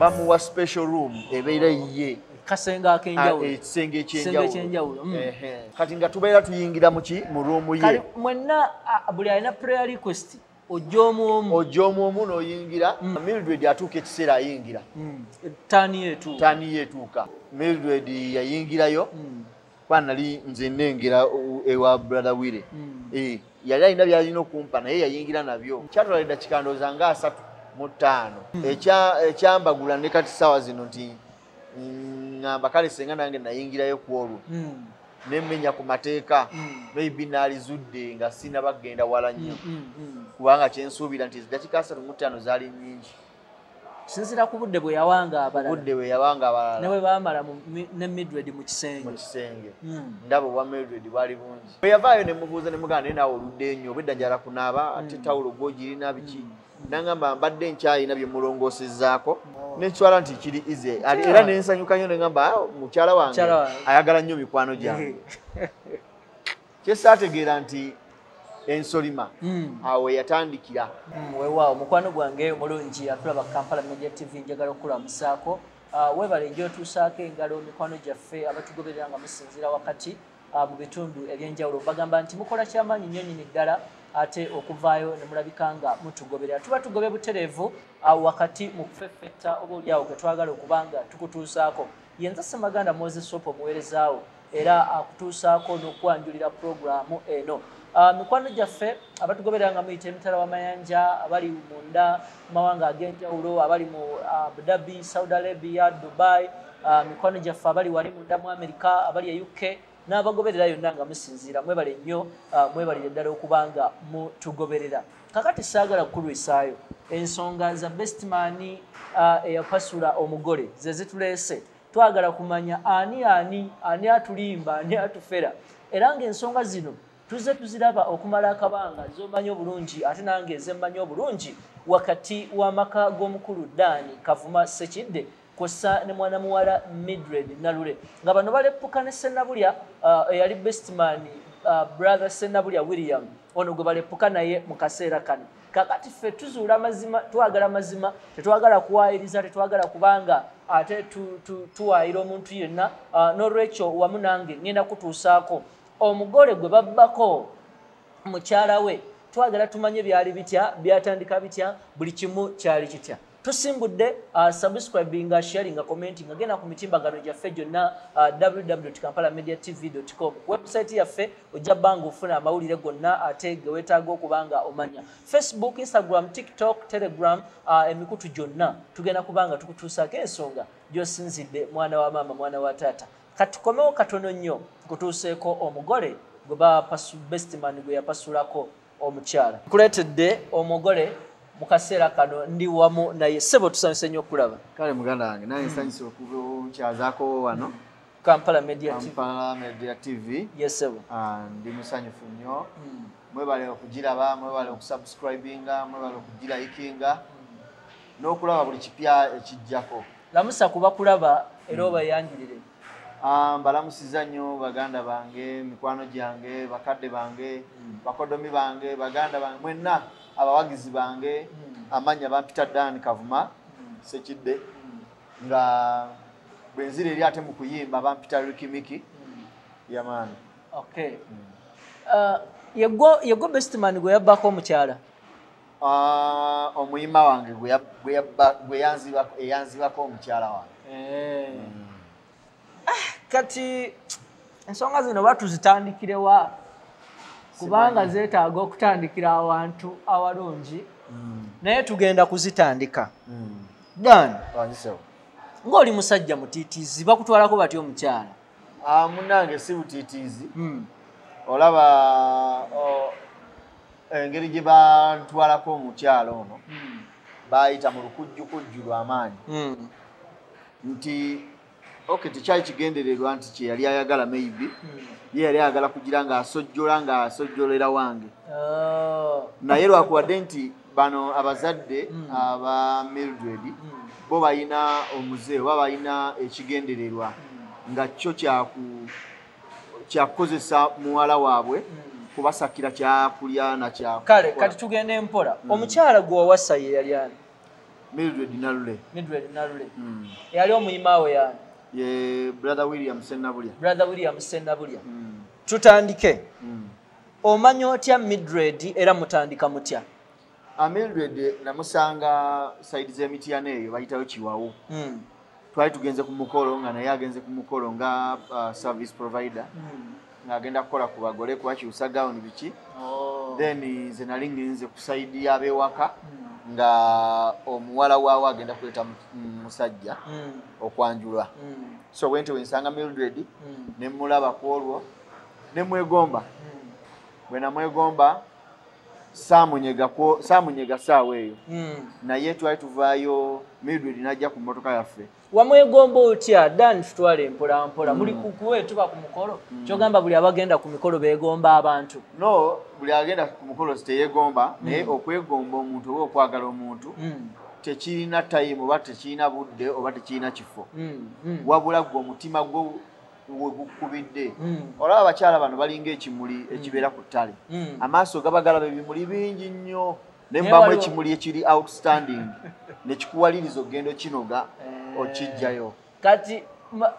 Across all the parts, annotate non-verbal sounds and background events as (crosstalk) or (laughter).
bamuwa special room ebeera ye kasenga akenjawulo ekisenge Ekisenge ekyenjawulo, mm. kati nga tubeera tuyingira muki mu ruumu ye? Mwenna a- buli alina prayer request ojja omu omu. Ojja omu omu n'oyingira. Mildred atuuka ekiseera ayingira. Mm. taani ye etuuka mildred yayingirayo. Kuba nali nze nengera ewa brother wire. Eh, yali alina byalina okumpa naye yayingira nabyo. Kyatwala eddakika ndowooza nga asatu mu ttaano Ekya- ekyambagula ne kati saawa zino nti mm, ŋŋamba kale senga nange nayingirayo ku olwo nemmenya ku mateeka maybe naalizudde nga sinaba kgenda wala nnyo. Kubanga kyensuubira nti eddakika asatu mu ttaano zaali nnyingi. Sinzira ku budde bwe yawanga abalala. Budde bwe yabanga ne abalala. Bwe baamala mu- ne midred mu mu kisenge. Kisenge Mm. ndaba obwa mildred bwali bungi. Bwe yavaayo ne mubuuza ne mugamba naye naawe oludde nnyo obwedda njala kunaaba ate tawulo gwogirina biki nangamba mbadde nkyayina bye mulongoosezzaako nenkitwala nti kiri Ali- era nensanyuka nnyo neŋamba "Ah, mukyala wange Mukyala wange." ayagala nnyo mikwano gyange. (laughs) Kyesaategeera nti ensolima Mm. awo yatandikira. Mm, weewaawo mukwano gwange omulungi atulaba kampala media tv njagala okulamusaako. Ah, weebale gyotuusaako engalo mikwano gyaffe abatugoberera nga musinziira wakati ah, mu bitundu ebyenjawulo. Bagamba nti mukola kyamaanyi nnyo nnyini ddala ate okuvaayo ne mulabika nga mutugoberera tuba tugobe butereevu ah, wakati mu kufeffetta oba oliawo ge twagala okuba nga tukutuusaako. Yenza semaganda moses sopo omuweerezaawo era akutuusaako n'okwanjulira puroguramu eno. Mikwano gyaffe abatugoberera nga muyita emitala w'amayanja abali munda mu mawanga ag'enjawulo abali mu abu dhabi saudi arabia dubai mikwano gyaffe abali wali munda mu america abali e uk n'abagoberera yonna nga musinziira mwebale nnyo mwebalire ddala okuba nga mutugoberera. Kakati saagala kukulwisaayo ensonga za bestman eyapasula omugole ze zituleese. Twagala kumanya ani ani ani atulimba ani atufera. Era ng'ensonga zino tuze tuziraba okumala akabanga zomanyi obulungi ate nange ezemmanyi obulungi wakati w'amaka g'omukulu daani kavuma sekidde kwessa ne mwana muwala midred nalule. Nga bano baleppuka ne senabulya uh, eyali bestman uh, brother senabulya william. Ono gwe baleppuka naye mu kaseera kano. Kakati ffe tuzuula mazima twagala mazima tetwagala kuwayiriza tetwagala kubanga ate tu- tu- tuwaayira omuntu yenna uh, n'olwekyo wamu nange ngenda kutuusaako. Omugole gwe babbako mukyala we twagala tumanye byali bitya byatandika bitya buli kimu kyali kitya tusimbudde uh, subscribinga sharinga commenting agenda ku mitimbagano gyaffe gyonna uh, www.kampalamediatv.com website yaffe ojja bbanga ofuna amawulire gonna ate ge weetaaga okuba nga omanya. Facebook instagram tiktok telegram uh, emikutu gyonna. Tugenda kubanga tukutuusaako ensonga. Gyosinzidde mwana wa maama mwana wa taata. Katukomewo katono nnyo kutuuseeko omugole gwe bapasu bestman gwe yapasulako omukyala. Kuleetedde omugole mu kaseera kano ndi wamu naye. Sebo tusanyuse nnyo okulaba. Kale muganda wange naye nsanyusa okunkyazaako wano. Kampala media tv kampala media tv yes sebo. Ah, ndi musanyufu nnyo. Mwebale okugiraba mwebale okusubscribinga mwebale okugirayikinga n'okulaba buli kipya ekijjako. Lamusa kuba kulaba era obayanjulire Ah, mbalamusiza nnyo baganda bange mikwano gyange bakadde bange bakodomi bange baganda bange mwenna abawagizi bange amannya bampita dan kavuma sekidde nga bwenzira eri ate mu kuyimba bampita rikimiki yamaani okay Uh, yegwo bestman gwe yabbako omukyala? Ah, omuyima wange gwe eyanzibako omukyala wange. Kati ensonga zino batuzitandikire kubanga zeetaaga okutandikira awantu awalungi. Naye tugenda kuzitandika. Dan wanzisewo ng'oli musajja mutiitiizi bakutwalako batya omukyala? Ah, munnange si butiitiizi. Mm. olaba engeri gye bantwalako omukyalo ono bayita mu lukujjukujju lw'amaanyi Mm. nti ok tekyali kigendererwa nti kyeyali ayagala maybe ye yali ayagala kugira ng'asojjola ng'asojjolera wange. Oh. naye lwakuwadde nti bano abazadde aba mildred bo balina omuze oba balina ekigendererwa nga kyo kyaku- kyakukozesa muwala waabwe kubasakira kyakulya nakya kale kati tugenda empola omukyala gwe wawasa ye yali ani? Mildred nalule. Midred nalule. Mm. eyali omuyima we yani ye brother william senabulya brother william senabulya Mm. tutandike Mm. omanya otya midred era mutandika mutya Ah, mildred namusanga saidi z'emityana eyo bayitayo kiwawu Mm. twali tugenze ku mukolo nga naye agenze ku mukolo nga uh, service provider Mm. ng'agenda kukola ku bagole kubakyusa gawuni biki Oh. then nze nali ngenze ku saidi y'abewaka Mm. Nga omuwala waawe agenda kuleeta mu- musajja Mm. okwanjulwa Mm. so bwente wensanga mildred Mm. ne mulaba ku olwo ne mwegomba Mm. bwe namwegomba saamunyega saawa eyo. Mm. naye twali tuvaayo mildred n'ajja ku mmotoka yaffe. Wamwegomba otya? Dan tutwale mpola mpola muli kukuwe tuba ku mukolo? Kyogamba buli abagenda ku mikolo beegomba abantu. No buli agenda ku mukolo teyegomba naye okwegomba omuntu oba okwagala omuntu tekirina tayimu oba tekirina budde oba tekirina kifo. Wabula gwe omutima gwo we gukubidde Mm. olaba abakyala bano balinga ekimuli ekibeera ku ttale Mm. amaaso gaba galaba ebimuli bingi nnyo ne Naye mubamu ekimuli ekiri outstanding nekikuwaliriza ogenda okinoga Eh. okijjayo kati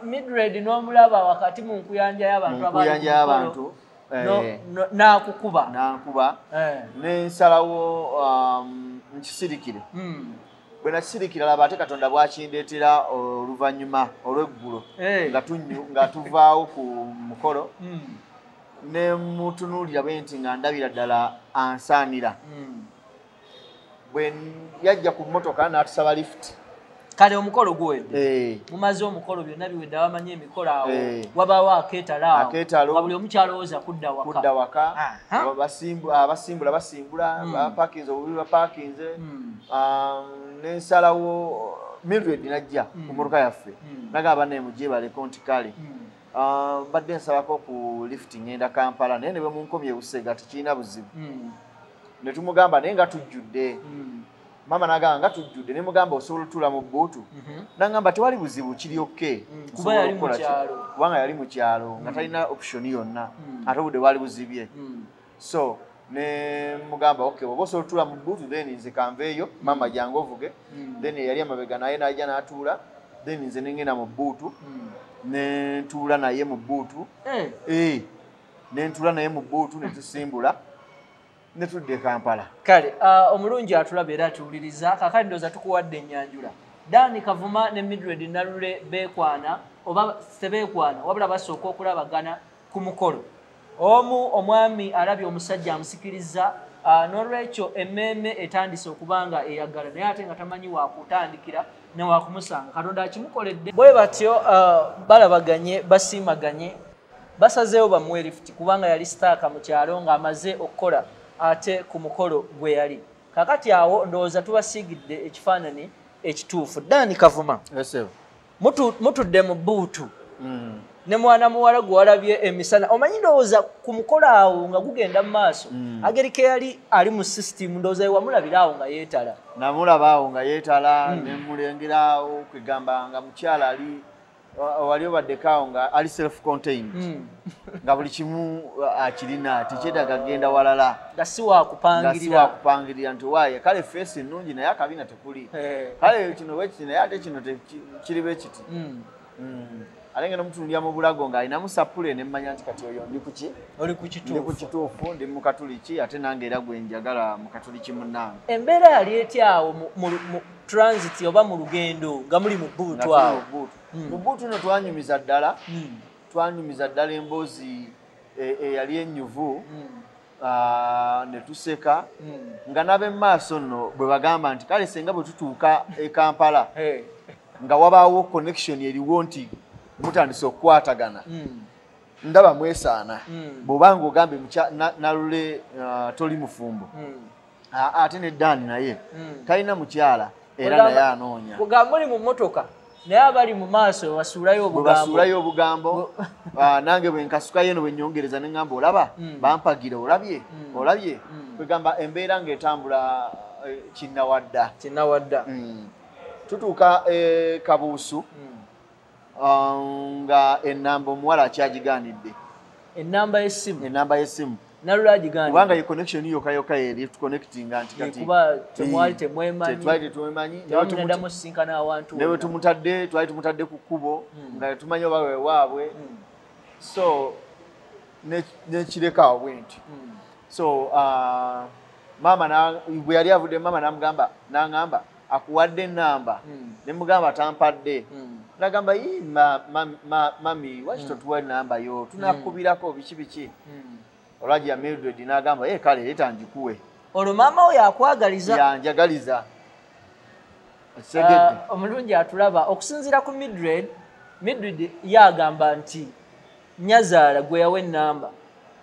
midred n'omulaba wakati mu nkuyanja y'abantu eh, n'akukuba nankuba Eh. nensalawo um, nkisirikire Mm. Bwe nakisirikira laba ate katonda bwakindeetera oluvannyuma olw'eggulo Eh. nga tuvaawo ku mukolo Mm. ne mutunuulira bwe nti nga ndabira ddala ansaanira Mm. bwe yajja ku mmotoka n'atusaba lifuti kale omukolo guwedde Eh, mumaze omukolo byonna biwedde abamanyi emikolo awo Eh. wabaawo akeetalo awo Akeetalo. nga buli omu kyalowooza kudda waka abasimbula basimbula Mm. bapakinze obubi bapakinze Mm. Um, nensalawo mildred najja ku mmotoka yaffe. Mm. nagamba naye mujebaleko nti kale Mm. Ah, mbadde nsabako ku lift ngenda kampala naye ne bwe munkomye busega tekirina buzibu. Ne tumugamba naye nga tujjudde. Maama nagamba nga tujjudde ne mugamba osobola otuula mu buutu Mhm. nagamba tewali buzibu kiri okke kuba Nsobola yali mu okukola ki? kyalo. kubanga yali mu kyalo nga talina optioni yonna. Ate obudde bwali buzibye. So ne mugamba ok oba osobola otuula mu buutu then nze kanveeyo maama jange ovuge Mm. then eyali amabega naye najja n'atuula then nze nengenda mu buutu Mm. ne ntuula naye mu buutu Eh. Eh, ne ntuula naye mu buutu ne tusimbula ne tudda e kampala kale ah, omulungi atulaba era atuwuliriza kakali ndooza tukuwadde ennyanjula dani kavuma ne midred nalule beekwana oba tebeekwana wabula basooka okulabagana ku mukolo omu omwami alabye omusajja amusikiriza ah, n'olwekyo emmeeme etandise okuba nga eyagala naye ate nga tamanyi wakutandikira newakumusanga katonda akimukoledde. Bwe batyo ah, balabaganye basiimaganye basazeewo bamuwe lifuti kubanga yali sitaaka mu kyalo ng'amaze okukola ate ku mukolo gwe yali. Kakati awo ndowooza tubasiigidde ekifaananyi ekituufu. Dani kavuma? Mutudde mu buutu ne mwana muwala gwe walabye emisana omanyi ndowooza ku mukolo awo nga gugenda mu maaso Mm. agerike yali ali mu sisitimu ndowooza wamulabira awo nga yeetala namulaba awo nga yeetala ne mulengerawo kwegamba nga mukyala ali wa- wali obaddeko awo nga ali self contained Mm. nga buli kimu uh, akirina tekyetaaga genda walala nga si nga wakupangirira nti waaye kale feesi ennungi naye akabina tekuli Eh. kale kino bwekiti naye ate kino kiri bwe kiti Mm. Mm. Ate ngenda mutunulya mu bulago ng'alinamu sapule ne mmanya nti kati oyo ndi kuki oli ku kituufu. Ndi mu katuliki ate nange era gwe njagala mu katuliki munnange. Embeera yali etya awo mu- transit oba mu lugendo nga muli mu buutu awo mu buutu Mm. mu buutu no twanyumiza ddala. Mm. twanyumiza ddala emboozi e- eyali ennyuvu Mm. ah, ne tuseka. Nga n'ab'emaaso nno bwe bagamba nti kale senga bwe tutuuka e kampala nga wabaawo connection eriwo nti mutandise okukwatagana. Mm. ndaba mwesaana. Mm. bw'oba ng'ogambye mukya- na- nalule ah, toli mufumbo. Mm. Ah, ate ne ddaani naye. Talina mukyala era naye anoonya. kugamba oli mu mmotoka naye abali mu maaso basuulayo bwe obugambo. (laughs) ah, nange bwe nkasukayo eno bwe nyongereza ne ŋŋamba olaba bampagira olabye olabye. Kwegamba embeera ng'etambula eh, kinnawadda. Kinawadda Mm. tutuuka e kabuusu. Mm. Nga enamba omuwala akyagigaanidde ennamba y'essimu. Enamba y'essimu. Nalulagigani kubanga ye connection yokayoka eri tuconnectinga nti kati kuba temwali temwemanyi. tetwali tetumanyi tewamunadamu sinkana awantu newe wonna. tumutadde twali tumutadde ku kkubo Mm. nga tumanyi oba wewaabwe Mm, so ne- nekirekawo bwe nti. Mm, so uh, mama na- bwe yali avudde mama namugamba naŋŋamba akuwadde enamba nemugamba tampadde. Nagamba "Ii, ma- ma- ma- mami waki Mm. totuwa enamba yo tunakubirako biki biki. Mm. olwagi ya mildred nagamba "Eh, kale leeta njikuwe. Olwo maama we akwagaliza yanjagaliza Ah, omulungi atulaba okusinziira ku midred midred yagamba nti nyazaala gwe yawa enamba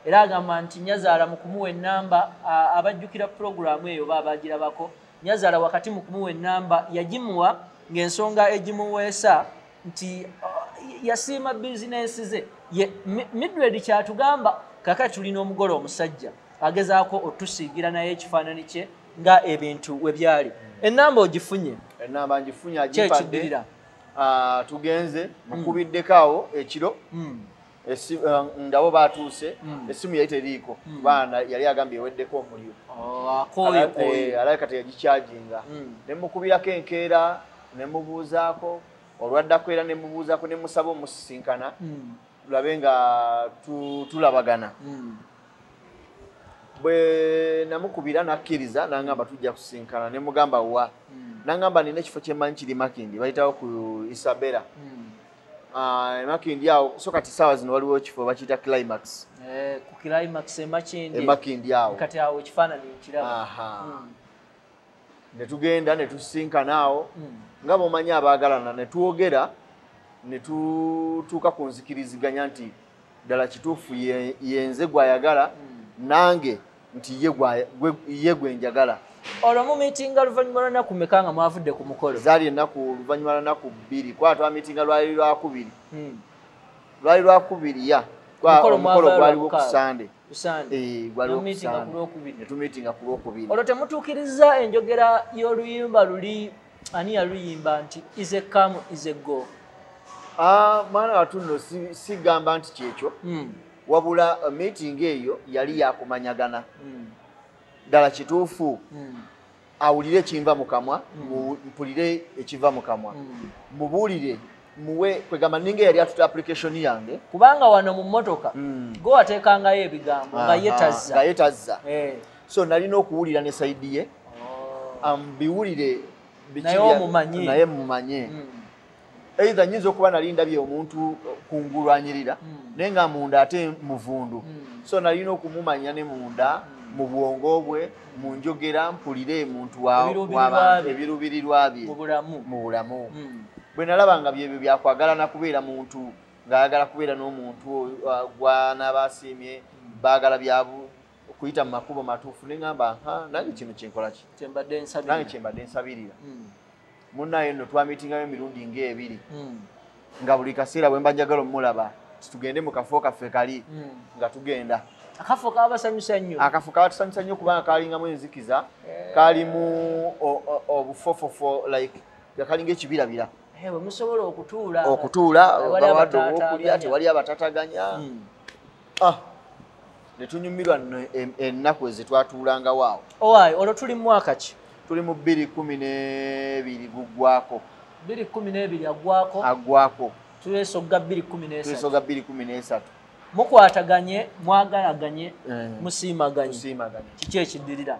era agamba nti nyazaala mu kumuwa enamba abajjukira puroguramu eyo oba abagirabako. Nyazaala wakati mu kumuwa enamba yagimuwa ng'ensonga egimuweesa nti ah, yasiima bizinensi ze midred kyatugamba kakati tulina omugole omusajja agezaako otusiigira naye ekifaananyi kye nga ebintu we byali. Enamba ogifunye. Enamba agimpadde ekiddirira Ah, tugenze mukubiddeko awo ekiro. Mm, esi- ah, ndabo batuuse esimu yali teriiko. Baana yali agambye eweddeko omuliro oh, alabika teyagikyaginga Mm. ne mukubirako enkeera ne mubuuzaako olwaddako era ne mubuuzaako ne musaba omusisinkana Mm, tulabe nga tu- tulabagana. Mm, bwe namukubira nakkiriza nangamba tujja kusinkana ne mugamba wa? Mm, nangamba nina ekifo kyemmanyi kiri makindi bayitawo ku isabera. Ah, makindi awo so kati saawa zino waliwo ekifo bakiyita climax. Eh, ku climax emakindi emakindi awo. Kati awo ekifaananyi nkiraba ne tugenda ne tusinkana awo mm, nga bomanyi abaagalana ne twogera ne tutuuka ku nzikiriziganya nti ddala kituufu ye- yenze gwayagala mm. nange nti ye gwe- njagala. Olwo mumiitinga luvannyuma lwanaku mmeka nga mwavudde ku mukolo? Zaali ennaku oluvannyuma lwanaku bbiri kwaba twamitinga lwali lwakubiri lwali lwakubiri ya Kwa- Omukolo gwaliwo ku sande gwaliwo ku lwokubiri. Olwo temutuukiriza enjogera y'oluyimba luli ani yaluyimba nti come is a go? Ah, mwana watu nno si- sigamba nti kyekyo. Mm, wabula uh, meeting eyo yali yakumanyagana. Mm, ddala kituufu. Mm, awulire ekinva mu kamwa mpulire ekiva mu kamwa. Mubuulire muwe kwegamba ninga yali atuta application yange kubanga wano mu mmotoka Mm. gwe wateekangayo ebigambo nga Aha, ye tazza nga ye tazza Eh. so nalina okuwulira ne saidi ye Oh. um, biwulire Naye mumanye Mm. eitha nyinza okuba nali ndabye omuntu kungulwanyirira Mm. naye nga munda ate muvundu Mm. so nalina okumumanya ne munda Mm. mu bwongo bwe mu njogera mpulire muntu wa- Ebiruubirirwa w'abantu, bye. bulamu mu bulamu Mm. Bwe nalaba nga byebyo byakwagalana kubeera muntu ng'ayagala kubeera n'omuntu uh, gwanabasiimye baagala byabu okuyita mu makubo matuufu ne ŋŋamba "Ha, nange kino kyenkola ki kyembadde nange kyembadde nsabirira Mm. munnaye nno twamitingayo emirundi ng'ebiri Mm. nga buli kaseera bwe mba njagala omulaba tugende mu kafo kaffe kali Mm. nga tugenda akafo kabasanyusa nnyo akafo kabatusanyusa nnyo kubanga kalingamu enzikiza Eh. kalimu obufofofo like nga kalinga ekibirabira bwe musobola okutuula okutuula Tewali bawadde obwokulya tewali abatataganya. Mm. Ah, ne tunyumirwa nno ennaku ezetwatuulangawo awo owaayi olwo tuli mu mwaka ki? Tuli mu bbiri kumi n'ebiri guggwako bbiri kumi n'ebiri aggwako aggwako tulesogga bbiri kumi n'esatu. Twesoga bbiri kumi n'esatu. Mukwataganye mwagalaganye Eh, musiimaganye. Kiki ekiddirira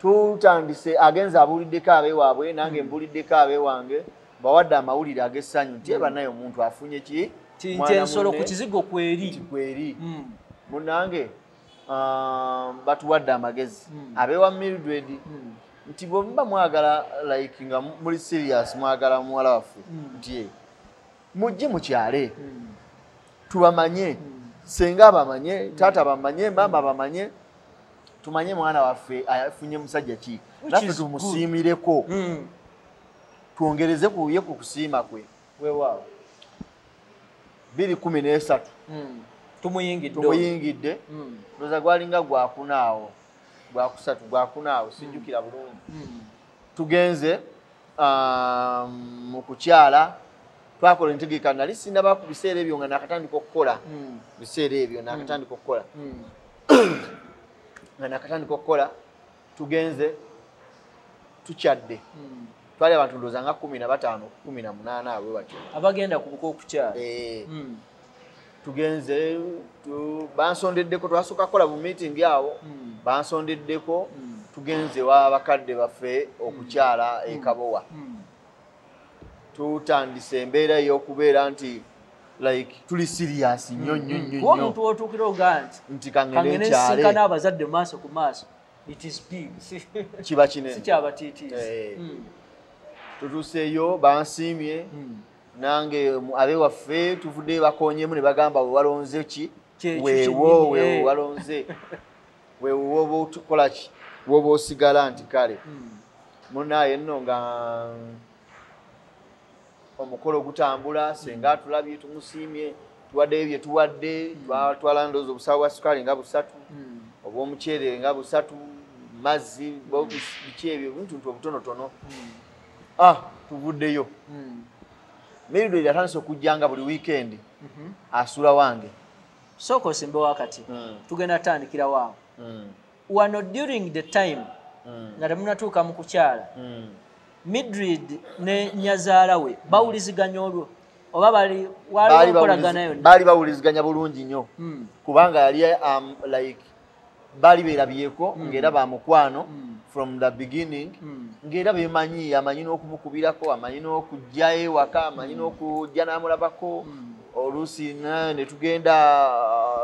tutandise agenza abuuliddeko abeewaabwe nange mbuuliddeko abeewange bawadde amawulire ag'essanyu nti ebanaye omuntu afunye ki? Ti nti Mwana ensolo ku kizigo kweri kweri Mm. munange ah, batuwadde amagezi. Mm. abeewa mildred? Nti bwe muba mwagala like nga muli serious mwagala muwala waffe nti "Eh, mujje mukyale tubamanye. Senga bamanye taata bamanye mama bamanye tumanye mwana waffe afunye musajja ki? Naffe tumusiimireko Twongereze kuye ku kusiima kwe weewaawo bbiri kumi n'esatu. Mm. tumuyingidde. Tumuyingidde. Mm. ndoza gwalinga gwakunaawo gwakusatu gwakunaawo sijjukira bulungi. Tugenze ah, mu kukyala twakola entegeka nali sindaba ku biseera ebyo nga nakatandika okukola. Biseera ebyo nakatandika okukola. (coughs) Nga nakatandika okukola tugenze tukyadde. Twali abantu ndowooza kumi na bataano kumi na munaana abwe batyo. Abagenda ku buko okukyala Eh, Mm. tugenze tu- bansondeddeko twasooka kukola bu meeting awo Mm. bansondeddeko Mm. tugenze wa bakadde baffe okukyala ekabowa tutandise embeera ey'okubeera nti like tuli serious nnyo nnyo nnyo nnyo omuntu wotuukira ogaa nti nti kangene nsisinkana nkyale abazadde maaso ku maaso. It is big. Kiba kinene sikyabatiitiizi. Tutuuseeyo bansiimye. Mm. nange abewaffe tuvuddeyo bakonyemu ne bagamba we walonze ki? Weewo weewo walonze. (laughs) Weewo woba otukola ki? Woba osigala nti kale. Mm. munaye nno nga omukolo gutambula senga atulabye tumusiimye tuwaddeyo bye tuwadde twatwala ndowooza obusawo bwa sukaali nga busatu obw'omuceere nga busatu mazzi biki ebyo bintuntu obutonotono tuvuddeyo Mm. merido yatandise okujjanga buli wiikendi Mhm. asula wange. Sooka osimbe wakati. Mm. tugenda tandikira waawo Mm, wano during the time nga temunatuuka mu kukyala midrid ne nyazaala we bawuliziganya olwo oba bawuliz- nkolaganayo baali bawuliziganya bulungi nnyo. Kubanga yali um, like baali beerabyeko ng'era ba mukwano. Mm. From the beginning Mm. ng'era bemanyi amanyi n'okumukubirako amanyi n'okujja ewaka amanyi n'okujja n'amulabako. Mm. oluusi na- ne tugenda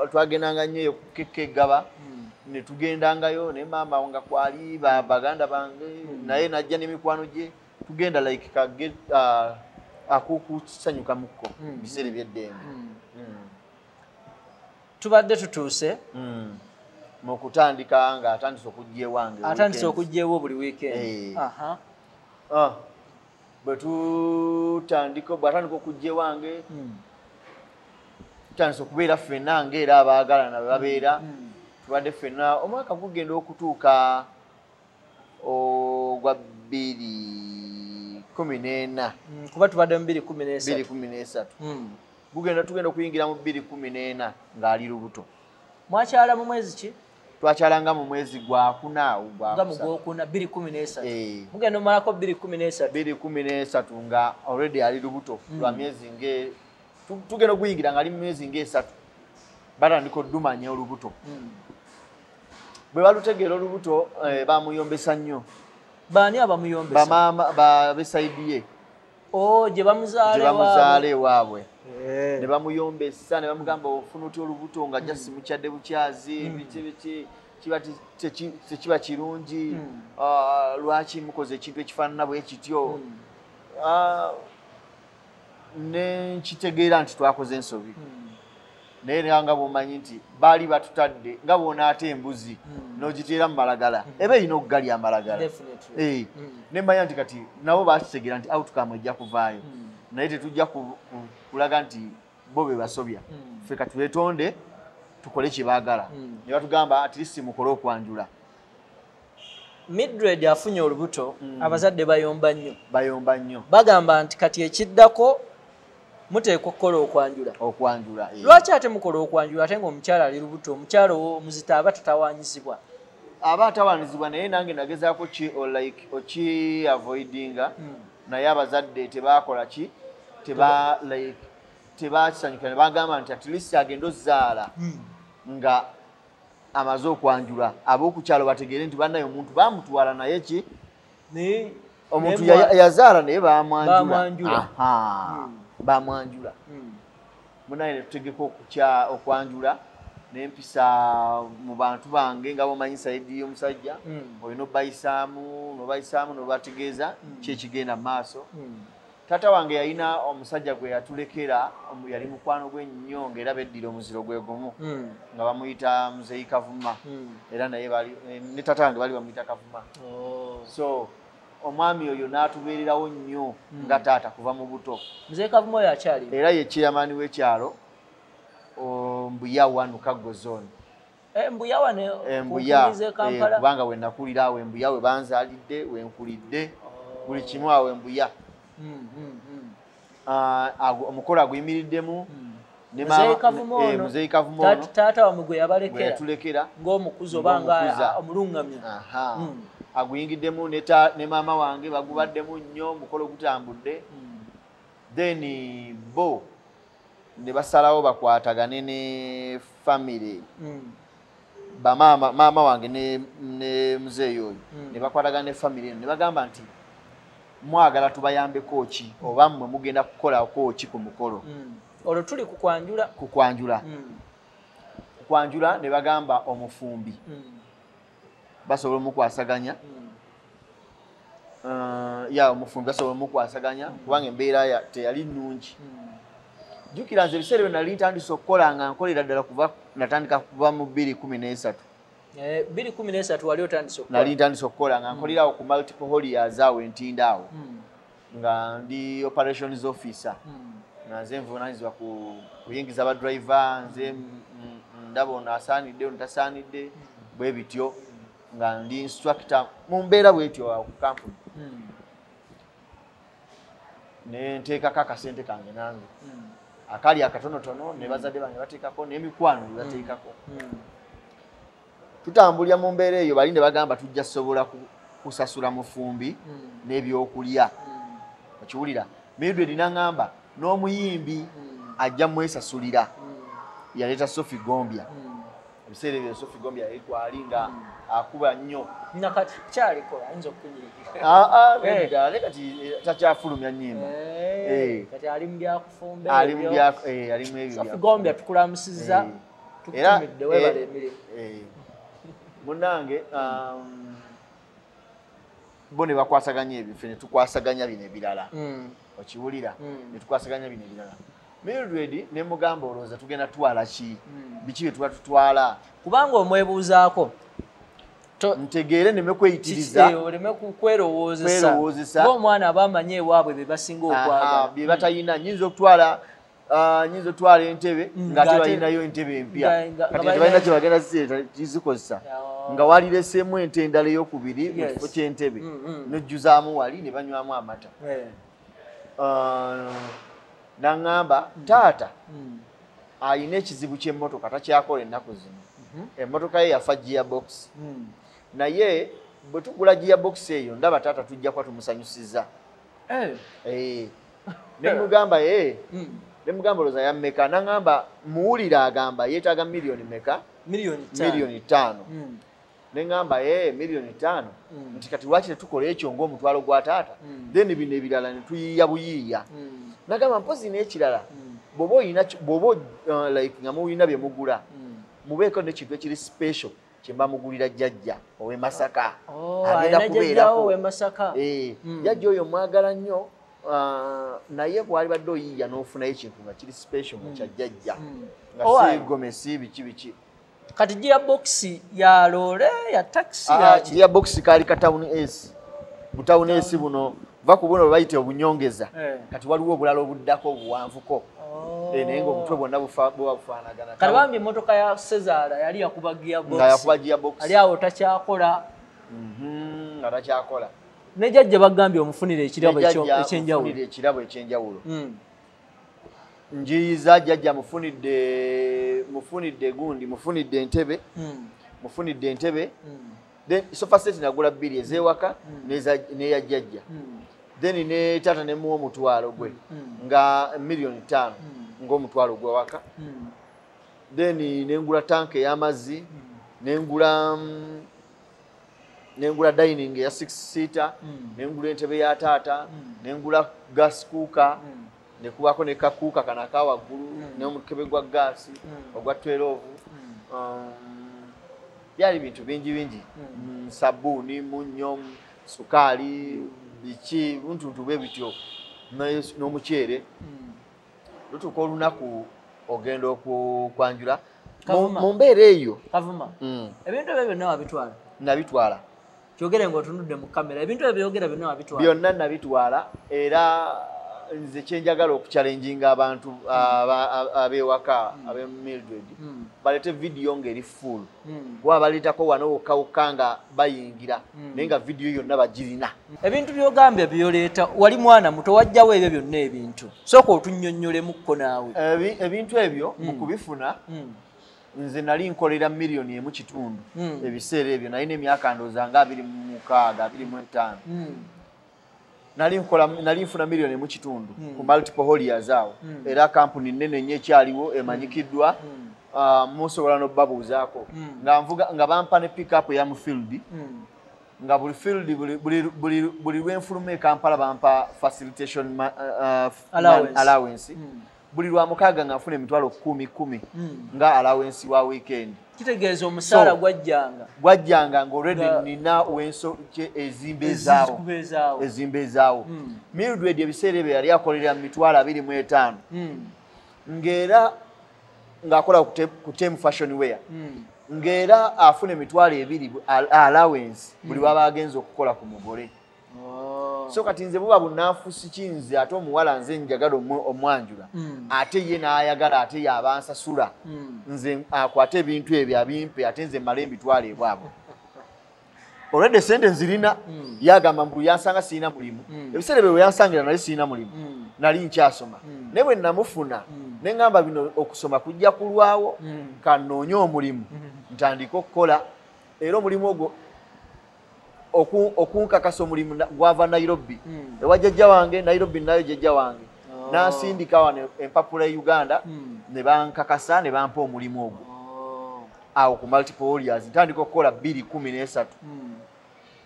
uh, twagendanga nnyo eyo kukekka eggaba Mm. ne tugendangayo ne maama nga kwali ba- baganda bange naye najja n'emikwano gye tugenda like kage uh, akukusanyukamukko Mm. mu biseera ebyeddembe. Tubadde tutuuse Mm. mu kutandika ng'atandise okujja ewange atandise weekends. okugjaewo buli weekend Eh. Aha. Ah, bwe tutandika bw'atandika okujja ewange Mm. tutandise okubeera ffenna ng'era abaagalana bwe babeera Mm. tubadde ffenna omwaka gugenda okutuuka ogwa bbiri kumi n'ena kuba tubadde mu bbiri kumi bbiri n'esatu kumi n'esatu gugenda tugenda okuyingira mu bbiri kumi n'ena ng'ali lubuto mwakyala mu mwezi ki twakyalanga mu mwezi gwa kuna awo gwa nga mu kusatu. gwokuna bbiri kumi n'esatu. Eh, mugenda omalako bbiri kumi n'esatu. Bbiri kumi n'esatu nga already ali lubuto lwa myezi nge tu- tugenda okuyingira nga ali mu myezi ngaesatu batandika oddumanya olubuto. Mm. bwe balutegeera olubuto eh, bamuyombesa nnyo. Baani abamuyombesa? Babesaidi ye gye bamuzaala gye bamuzaala ewaabwe. ne bamuyombesa ne bamugamba ofuna otya olubuto nga jasi mukyadde bukyazi biki biki kiba tekiba kirungi Mm. Ah, lwaki mukoze ekintu ekifaanana bwe kityo Mm. Ah, ne nkitegeera nti twakoze ensobi. Naye era nga bwomanyi nti baali batutadde nga bw'onaata embuzi Mm. n'ogiteera mu malagala eba erina okugalya amalagala. Definitely. Eh, Mm. nemanya nti kati nabo bakitegeera nti outcome ejja kuvaayo. Naye tetujja ku- ku- kulaga nti bo be basobya. Ffe kati betonde tukole kye baagala. Ne batugamba at least mukole okwanjula. Midred afunye olubuto abazadde bayomba nnyo. Bayomba nnyo. Bagamba nti kati ekiddako muteekwa okukola okwanjula. Okwanjula eh. lwaki ate mukola okwanjula ate ngaomukyala ali lubuto? Omukyala omuzita aba tatawanyizibwa. Aba atawaanizibwa naye nange nagezaako like oki avoidinga? Mm. naye abazadde tebakola ki? Teba like tebakisanyukira ne bagamba nti at least agende ozaala nga amaze okwanjula. Ab'okukyalo bategeere nti bannaye omuntu bamutwala naye ki? Omuntu yazaala naye bamwanjula Bamwanjula. Aha, Mm. bamwanjula Mm. munaye netutegeka okwanjula nempisa mu bantu bange nga bomanyi saidi y'omusajja Mm. olina obayisaamu nobayisaamu nobategeeza Mm. kyekigenda mu maaso taata wange yalina omusajja gwe yatulekera yali mukwano gwe nnyo ngaera beddira omuziro gwe gumu nga bamuyita muzeyi kavuma era naye ne taata wange bali bamuyita kavuma Oh. so omwami oyo n'atubeererawo nnyo Mm. nga taata kuva mu buto. Kavumo era ye chairman w'ekyalo mbuya wanu kago zone Eh, mbuya wane embuya kunkuniza e kampala kubanga we nakulira awo embuya we banzaalidde we nkulidde buli kimu awo embuya Mm, mm, mm, Ah, agu- omukolo aguyimiriddemu mm. Muzeeyi Kavumo ono, taata- wamwe gwe yabalekera ng'omukuzi oba nga omulungamya. Aha. Mm. aguyingiddemu ne maama wange bagubaddemu nnyo mukolo gutambudde. Mm. then bo ne basalawo bakwatagane ne famire Mm. bamaama maama wange ne, muzeeyi oyo ne bakwatagana ne famire eno. Ne bagamba nti mwagala tubayambeko ki oba mmwe mugenda kukolako ki ku mukolo. Olwo tuli ku kwanjula ku kwanjula Mm. ku kwanjula ne bagamba omufumbi Mm. basobola omukwasaganya Mm. Uh, ya omufumbi basobola omukwasaganya kubanga embeera ya- teyali nnungi jjukira nze ebiseera byo nali ntandise okukola nga nkolera ddala kuva natandika kuva mu bbiri kumi n'esatu Eh, wali otandise okukola. nali ntandise okukola nga nkolerawo ku multiple holiers awo entindaawo Mm. nga ndi operations officer Mm. Nga nze nvunaanyizibwa ku kuyingiza abadriver nze ndaba ono asaanidde ono tasaanidde bwe bityo nga ndi instructor mu mbeera bwetyo ku kampuni Mm. ne nteekako akasente kange nange akali akatonotono ne bazadde bange bateekako n'emikwano ne bateekako Mm. tutambulira mu mbeera eyo bali ne bagamba tujja sobola ku- kusasula mufumbi Mm. n'ebyokulya okiwulira mildred naŋŋamba n'omuyimbi Mm. ajja mwesasulira Mm. yaleeta sofi gombya Mm. ebiseera ebyo sofi gombya yali twali nga akuba nnyo nakati kyalikola ayinza okunyirikira (laughs) Ah, ah, Eh. ale kati eh, takyafulumya nnyimba Eh, kati ali mu byakufumba ali mu ebyo. Sofi bya- gombya tukulamusizza. Era, tukutumidde webala emirimu munnange um, bo ne bakwasaganya ebyo ffe ne tukwasaganya bino ebirala. Okiwulira Mm. ne tukwasaganya bino ebirala. Mildred ne mugamba olowooza tugenda twala ki? Mm. biki bye tuba tutwala? Kubanga omwebuuzaako to- ntegeere neme kweyitiriza eh, oleme ku- kwerowoozesa ngaomwana aba amanyi ewaabwe be basinga okwagala bye batalina nyinza okutwala ah, nyinza otwala entebe Mm, ng'ate ng'ate- balinayo entebe empya. nga- nga- kati nga tebalina balina- kye bagenda zireeta kizikozesa Ya- nga walireseemu ente endala eyokubiri mu kifo ky'entebe. Nojjuzaamu wali ne banywamu amata. Eh, naŋŋamba taata mm. ayina ekizibu ky'emmotoka takyakola ennaku zino Mhm. emmotoka ye yafa gearbox Mm. naye bwe tugula gearbox eyo ndaba taata tujja kuba tumusanyusiza Eh, Eh, (laughs) ne mugamba ye mm. ne mugamba olowooza yammeka naŋŋamba muwulire agamba yeetaaga miliyoni meka miliyoni ttaano. Miliyoni ttaano Mm. ne ŋŋamba ye miliyoni ttaano Mm. nti kati lwaki tetukola ekyo ng'omutwalo gwa taata Mm. then bino ebirala ne tuyiiya buyiiya Mm. nagamba mpozi n'ekirala Mm. bw'oba oyina bw'oba uh, like nga muyina bye mugula Mm. mubeeko n'ekintu ekiri special kye mba mugulira jjajja ow'e masaka Oh, agenda kubeerako. Masaka. Eh, Mm. jjajja oyo mwagala nnyo ah, naye bwali badde oyiiya n'ofunayo ekintu nga kiri special nga kya jjajja Mm. nga Oh, si aye. gomesi biki biki kati gearbox ya loole ya taxi Ah, gearbox kaali ka town s. Butawuni esi buno va ku buno bayita obunyongeza. Eh. kati waliwo obulala obuddako obuwanvuko. Oh. Eh, naye ngaobutwe bwonna bufa- buba bufaanagana kati bambi emmotoka ya sezaala yali yakuba gearbox nga yakuba gearbox ali awo takyakola. Mhm, nga takyakola. Ne jjajja bagambye omufunire ekirabo ekyenjawulo mufunire ekirabo ekyenjawulo Mm. Njiyiza jjajja mufunidde mufunidde gundi mufunidde entebe Mm. mufunidde entebe Mm. then sofa set nagula bbiri ez'ewaka Mm. n'eza- n'eya jjajja then ne taata nemuwa omutwalo gwe nga miliyoni ttaano Mm. ng'omutwalo gwewaka Mm. then nengula tanka ey'amazzi nengula mm, nengula dining eya six seater nengula entebe ya taata nengula gas cooker. Nekubako ne kakuuka kana aka waggulu Mm. n'omukebe gwa gaasi Mm. ogwa 12 Mm. Um, byali bintu bingi bingi Mm. Mm, sabuuni munnyo sukaali biki buntuntu bwe bityo n'omuceere Mm. lutuuka olunaku ogenda okwanjula Kavuma. mu mbeera eyo kavuma mm, ebintu ebyo byonna wabitwala nabitwala kyogere ngaotunudde mu kamera ebintu ebyo byogera byonna wabitwala byonna nabitwala era nze kyenjagala okuchallenginga abantu aba- aba- ab'ewaka ab'e mildred. Mm. balete vidiyo ng'eri full. Kuba baleetako wano wokkawokka nga bayingira naye nga vidiyo yonna bagirina. Ebintu byogambye byoleeta wali mwana muto wajjawo ebyo byonna ebintu. Sooka otunnyonnyolemukko naawe. Ebi- ebintu ebyo mu kubifuna Mm. nze nali nkolera miliyoni emu kitundu. Ebiseera ebyo nalina emyaka ndooza nga abiri mu mukaaga abiri mu etaano. Nali nkola nali nfuna miliyoni emu kitundu Mm. ku multiple holiers awo Mm. era kampuni nnene nnyo ekyaliwo emanyikiddwa Mm. ah, musobola n'obabuuzaako nga nvuga nga bampa ne pickup eya mu field Mm. nga buli field buli- buli- buli- buli lwenfuluma e kampala bampa facilitation ah, ah, Allowance. buli lwa mukaaga nga nfuna emitwalo kumi kumi nga allowance wa weekend kitegeeza omusaala gwajjanga gwajjanga nga already Nga- nina wenso ezimba ezaawo ezimba ezaawo Mm. mildred ebiseera ebyo yali akolera mu mitwalo abiri mu etaano Mm. ng'era ng'akola ku Tem- ku tem fashion wear Mm. ng'era afuna emitwalo ebiri bu- al- allowance buli waba agenza okukola ku mugole. So kati nze buba bunanfusi kinze ate omuwala nze njagala omwanjula. Mm. ate ye n'ayagala ate ye abansasula. Mm. nze akwate ebintu ebyo abimpe ate nze mmale embitwalo ebwabwe olwedde sente nzirina Mm. yagamba mbu yansanga sirina mulimu. Ebiseera ebyo bweyansangira nali sirina mulimu. Nali nkyasoma. Naye bwe namufuna Mm. ne ŋŋamba bino okusoma kujja kulwawo. Kanoonye omulimu. Ntandike okukola. Era omulimu ogwo okunkakasa omulimu gwava nairobi Mm. ewa jjajja wange nairobi nayo jjajja wange Oh. nansindika wano empapula e uganda Mm. ne bankakasa ne bampa omulimu ogwo Oh. awo ku multiple holiers ntandika okukola bbiri kumi n'esatu Mm.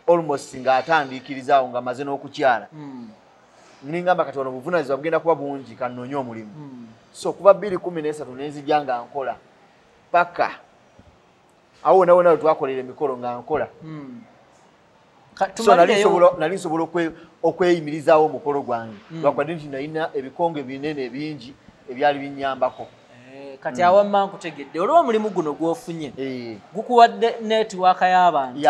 almost ng'atandiikirizaawo nga maze n'okukyala Mm. ningamba kati wano obuvunanyizibwa bugenda kuba bungi kanoonye omulimu Mm. so kuba bbiri kumi n'esatu nenzijja nga nkola paka awo wona wona we twakolera emikolo nga nkola Mm. So nali nsobola- okweyimirizaawo omukolo gwange. Mm. lwakwadde nti nalina ebikonge binene bingi ebyali binyambako Eh, kati awamma nkutegedde. Olwo omulimu guno gwofunye Eh, gukuwadde netiwaaka y'abantu.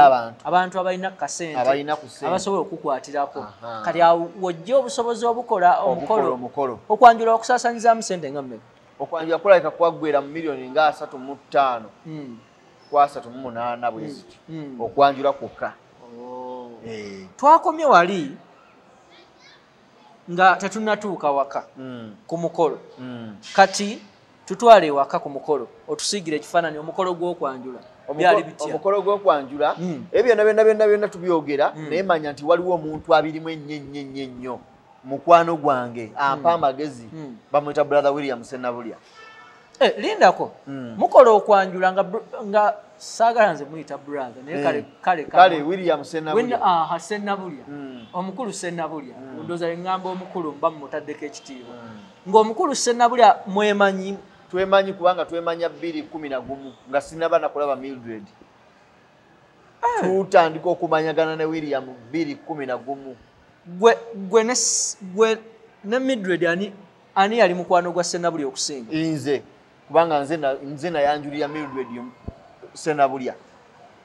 Abantu abalina kasente. Abalina ku ssente abasobola okukwatirako kati awo wojja obusobozi obukola omukolo okwanjula okusaasanyizamu sente nga mmeka? Okwanjula kulabika kwaggwera mu miliyoni nga asatu mu ttaano. Mm. ku asatu mu munaana bwe zityo Mm. okwanjula kwokka twakomye wali nga tetunnatuuka waka mm, ku mukolo. Mm. kati tutwale ewaka ku mukolo otusiigire ekifaananyi omukolo gw'okwanjula. Omukolo gw'okwanjula Mm. ebyo byonna byonna byonna byonna tubyogera naye manya nti waliwo omuntu abirimu ennyo ennyo ennyo ennyo. Mukwano gwange ampa amagezi bamwita brother william senabulya Eh, lindako. Mukola okwanjula nga saagala nze muyita brother naye kale kamo. william senabulya Wenna- aha sennabulya. Mm. omukulu sennabulya. Mm. ndooza eŋŋamba omukulu mba mumutaddeko ekitiibwa. Mm. ng'omukulu sennabulya mwemanyi. Twemanyi kubanga twemanya bbiri kumi na gumu nga sinaba nakulaba mildred. Tutandika okumanyagana ne william bbiri kumi na gumu. Gwe ne midred ani ani yali mukwano gwa sennabulya okusinga? Nze. Kubanga nze nayanjulira mildred senabulya.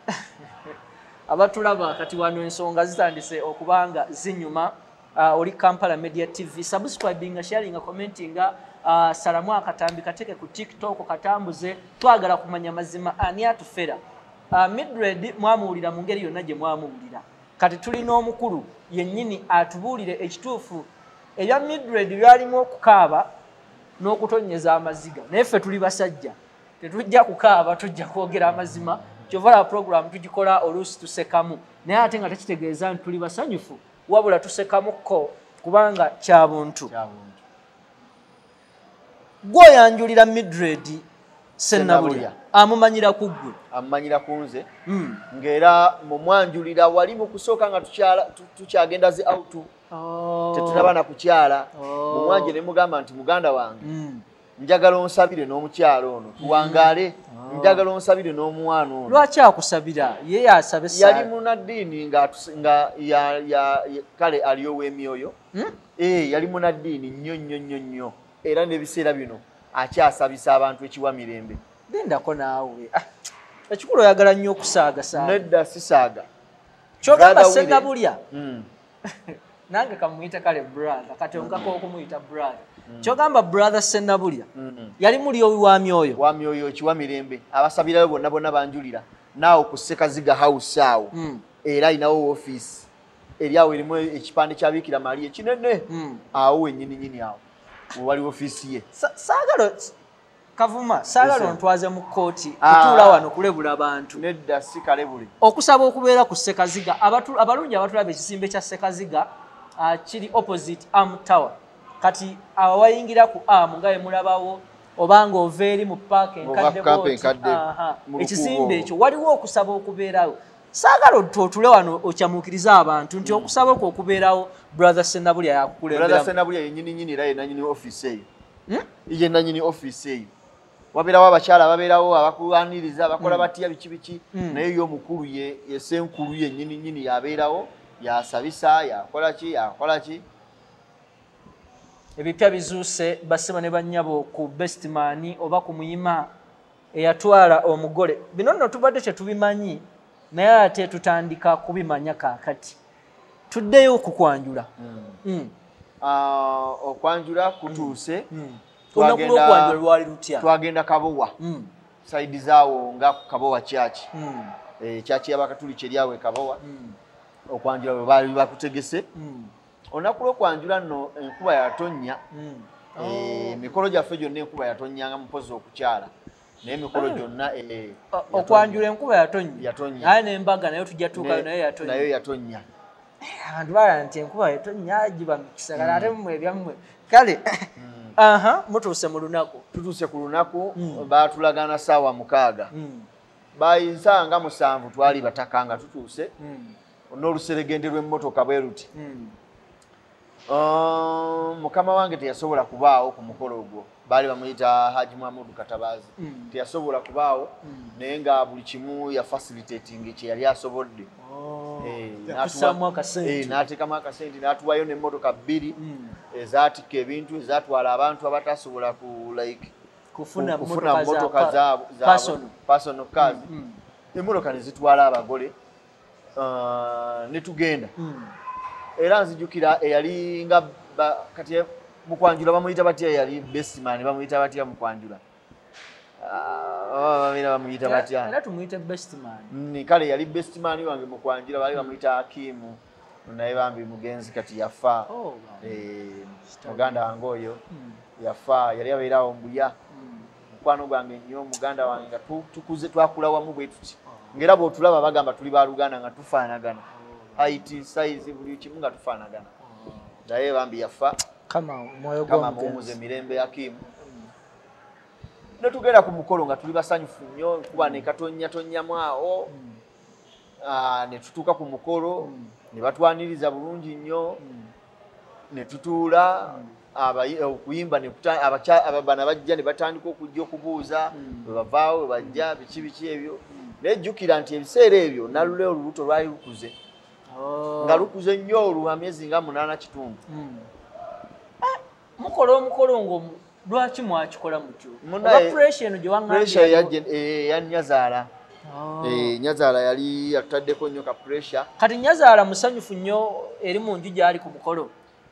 (laughs) Abatulaba kati wano ensonga zitandise okubanga zinyuma uh, oli kampala media tv subscribinga sharinga commentinga uh, salamu akatambi kateke ku tiktok katambuze twagala kumanya mazima ani atufera? Uh, midred mwamuwulira mu ngeri yonna gye mwamuwulira. Kati tulina omukulu yennyini atubuulire ekituufu ebya midred byalimu okukaaba n'okutonyeza amaziga. Naye ffe tuli basajja tetujja kukaaba tujja kwogera amazima. Kyovala program tugikola oluusi tusekamu. Naye ate nga tekitegeeza nti tuli basanyufu wabula tusekamukko kubanga kya buntu. Kyabuntu gwoyanjulira midred sennabulya. Sennabulya. amumanyira ku ggwe. Amumanyira ku nze. Mm. ng'era mumwanjulira wali mu kusooka nga tukyagenda zi autu tetunaba na kukyala. Oh. mumwanje ne mugamba nti muganda wange. Mm. Njagala onsabire n'omukyalo ono tuwangaale. Oh. njagala onsabire n'omwana ono. Lwaki akusabira? Ye yasabe yali munaddiini nga kale ali ow'emyoyo? Hmm? ee yali munaddiini nnyo nnyo nnyo nnyo. Era n'ebiseera bino akyasabisa abantu ekiwa mirembe lindako naawe. Ah, ekikulu oyagala nnyo okusaagasaaga nedda sisaaga. Kyogamba Brother Willie. sennabulya Mm. (laughs) nange kamuyite kale brother katongako okumuyita brother kyogamba brother senabulya Mm. yali muli wa myoyo. Wa myoyo kiwa mirembe. Abasabirayo bonna bonna banjulira naawe ku sekaziga house awo. Mm. era alinawo ofiisi eri awo erimu ekipande kyabiikira mali ekinene. Mm. awo wenyini nyini awo. Wewali ofiisi ye. Sa- saagala kavuma saagala ontwaze mu kkooti Ah. kutuula wano kulebula abantu nedda si kale buli. Okusaba okubeera ku sekaziga abalungi abatulaba ekizimbe kya sekaziga ah, kiri opposite am tower kati awayingira ku am nga emulabawo obanga ova eri mu paaka enkadde olwo. ekyo waliwo okusaba okubeerawo. Saagala otule wano okyamuukiriza abantu nti okusaba okwo okubeerawo brother senabulya brother yakukulemberamu senabulya yenyini nyini era yenanyini ofiisi eyo. Hmm? ye nanyini ofiisi eyo. Wabeerawo abakyala ababeerawo abakulwaniriza abakola Mm. batya biki biki. Naye ye omukulu ye senkulu yenyini nyini yabeerawo yasabisa yakola ki yakola ki ebipya bizuuse basema ne bannyabo ku bestman oba ku muyima eyatwala omugole. Bino nno tubadde tetubimanyi naye ate tutandika kubimanya kaakati. Tuddeyo okukwanjula Mm, Ah, okwanjula kutuuse mm. Twagenda- kabowa. Saidi zaawo nga kabowa kyaki kyaki yabakatuliki eri awo e kabowa. Okwanjula bwe baali bakutegese olunaku lw'okwanjula nno enkuba yatonnya. Mm. Eh, emikolo gyaffe gyonna enkuba yatonyanga mupozi okukyala. Naye emikolo Ah. gyonna eh, okwanjula enkuba yatonnya? Naye nembaga naye tujja tuukayo naye yatonnya. nayo yatonya abantu balaba nti enkuba yatonnya giba mikisa kale ate mmwe ebyammwe kale aha mutuuse mu lunaku. Tutuuse ku lunaku baatulagana saawa mukaaga. Mm, bayinza nga musanvu twali bataka nga tutuuse. N'oluseregende lw'emmotoka bwe. Um, mukama wange teyasobola kubaawo ku mukolo ogwo baali bamuyita haji muhamudu katabaazi Mm. teyasobola kubaawo Mm. naye nga buli kimu yafasilitating kye yali asobodde Oh, Eh, eh, n'ateekamu akasente n'atuwayo n'emmotoka bbiri Mm. ezaatikka ebintu ezatwala abantu abatasobola ku like kufuna ku- kufuna mmotoka zaabwe personal. cars Mm, emmotoka ne zitwala abagole uh, ne tugenda. Era nzijukira eyali nga kati mukwanjula bamuyita batya? Yali bestman bamuyita batya mukwanjula? Ah, babeera bamuyita batya? Mm, kale yali bestman wange mukwanjula baali bamuyita akimu naye bambi mugenzi kati yafa. Oh. Eh, muganda wange oyo Mm, yafa yali abeerawo mbuya. Mm. mukwano gwange nnyo muganda wange nga tu- tukuze twakula wamu bwe tuti. Ngaera bwotulaba bagamba tuli baluganda nga tufaanagana haiti saizi buli kimu nga tufaanagana. Naye bambi yafa. Kama gw'omugenzi emirembe yakimu netugenda ku mukolo nga tuli basanyufu nnyo kuba nekatonnyatonyamu awo Mm, Ah, ne tutuuka ku mukolo Mm. ne batwaniriza bulungi nnyo mm, ne tutuula. Abayi- okuyimba ne kuta- abakya- aba- bano bajja ne batandika okujja okubuuza Mm. bwe bavaawo bwe bajja biki biki ebyo. Naye jjukira nti ebiseera ebyo nalule olubuto lwali lukuze. Nga lukuze nnyo olwa myezi nga munaana kitundu. Mm. Ah, mukola omukolo ngo lwaki mwakikola mutyo? Pressure eno gye pressure waŋŋambye yajje- eh, nyazaala. Oh. Eh, nyazaala yali yatutaddeko nnyo ka pressure. Kati nyazaala musanyufu nnyo eri mu nju gyali ku mukolo?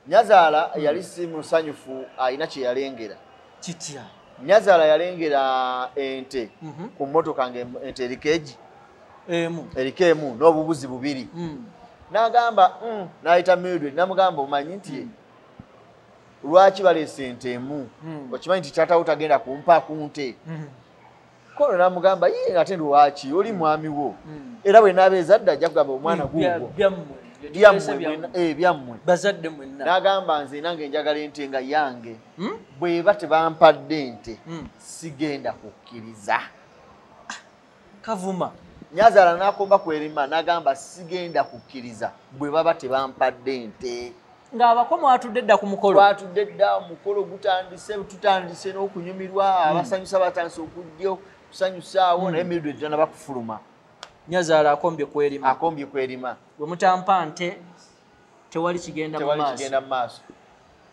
Nyazaala yali si musanyufu alina kye yalengera. Kitya? Nyazaala yalengera ente Mhm. ku mmotoka nga ente eriko egi? Emu. Eriko emu n'obubuzi bubiri. Mm. N'agamba "Mm," n'ayita mildred namugamba omanyi nti lwaki baleese ente emu? Mm. okimanyi nti taatawo tagenda kumpa ku nte kono namugamba ye ate lwaki? Oli mwami wo. Mm. era bwe nabeeza dda ajja kugamba omwana guugwo. byammwe eh, n'agamba nze nange njagala ente nga yange. Mm? bweba tebampadde ente Mm. sigenda kukkiriza. Kavuma nyazaala n'akomba kwerima n'agamba sigenda kukkiriza. Bwe baba tebampadde ente. Ng'abako mwatudde dda ku mukolo. Twatudde dda omukolo gutandise tutandise n'okunyumirwa abasanyusa batandise okujja kusanyusaawo naye mildred tana bakufuluma. Nyazaala akombye kwerima akombye kwerima bwe mutampa nte tewali kigenda mu tewali maaso. kigenda mu maaso.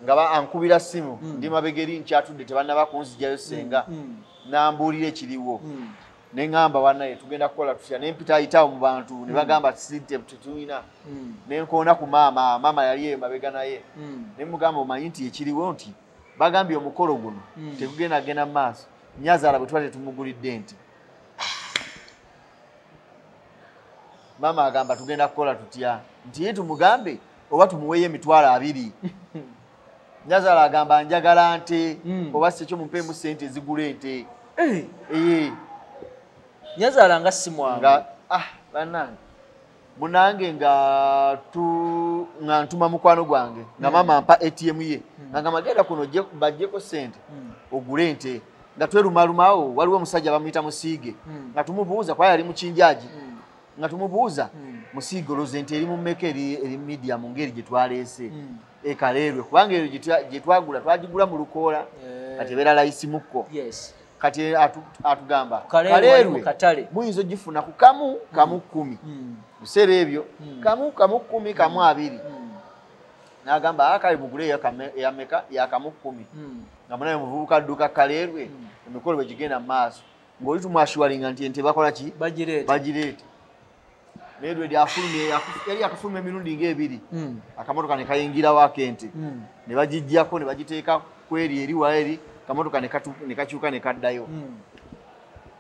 Nga ankubira simu Mm. ndi mabegeri nkyatudde tebannaba kunzigyayo senga Mm. nambuulira ekiriwo Mm. neŋŋamba wannaye tugenda kukola tutya nempita ayitawo mu bantu ne bagamba sinte tetulina Mm. nenkoona ku maama maama yali eyo mabega naye Mm. ne mugamba omanyi nti ekiriwo nti bagambye omukolo guno Mm. tegugenda genda mu maaso nyazaala bwe tuba tetumugulidde nti maama agamba tugenda kukola tutya nti ye tumugambe oba tumuweeyo emitwalo abiri (laughs) nyazaala agamba njagala nte Mm. oba si ekyo mumpeemu sente ezigula ente Eh, nyazaala nga si mwangu. Ah bannange. Munange nga tu nga ntuma mukwano gwange nga maama ampa atm ye. Nga nga magenda kuno bajjeko sente Mm. ogule ente. Nga twerumalumawo waliwo omusajja bamuyita musiige. Nga tumubuuza kwali ali mukinjaji nga tumubuuza musiige olowooza ente eri mu mmeka eri media mu ngeri gye twaleese. Ekaleerwe kubanga eyo gye twa- gye twagula twagigula mu lukoola. Eh, kati ebeera layisimuko yes kati atu- atugamba Kaleerwe wali mu katale. muyinza ogifuna ku kamu kamu kkumi Mm. biseera ebyo Mm. kamu kamu kkumi kamu abiri Mm. n'agamba akale mugule yameka yakamu kkumi Mm. nga munaye muvubuka adduka kaleerwe Mm. emikolo bwe gigenda mu maaso ng'oli tumwashuwalinga nti ente bakola ki bagireeta bagireete naye lwe lyafulumye yaku- yali yakafuluma emirundi ng'ebiri Mm. akamotoka ne kayingirawo akente Mm. ne bagijjako ne bagiteeka kweri eri waeri kamotoka ne kakyuka ne kaddayo. Mm.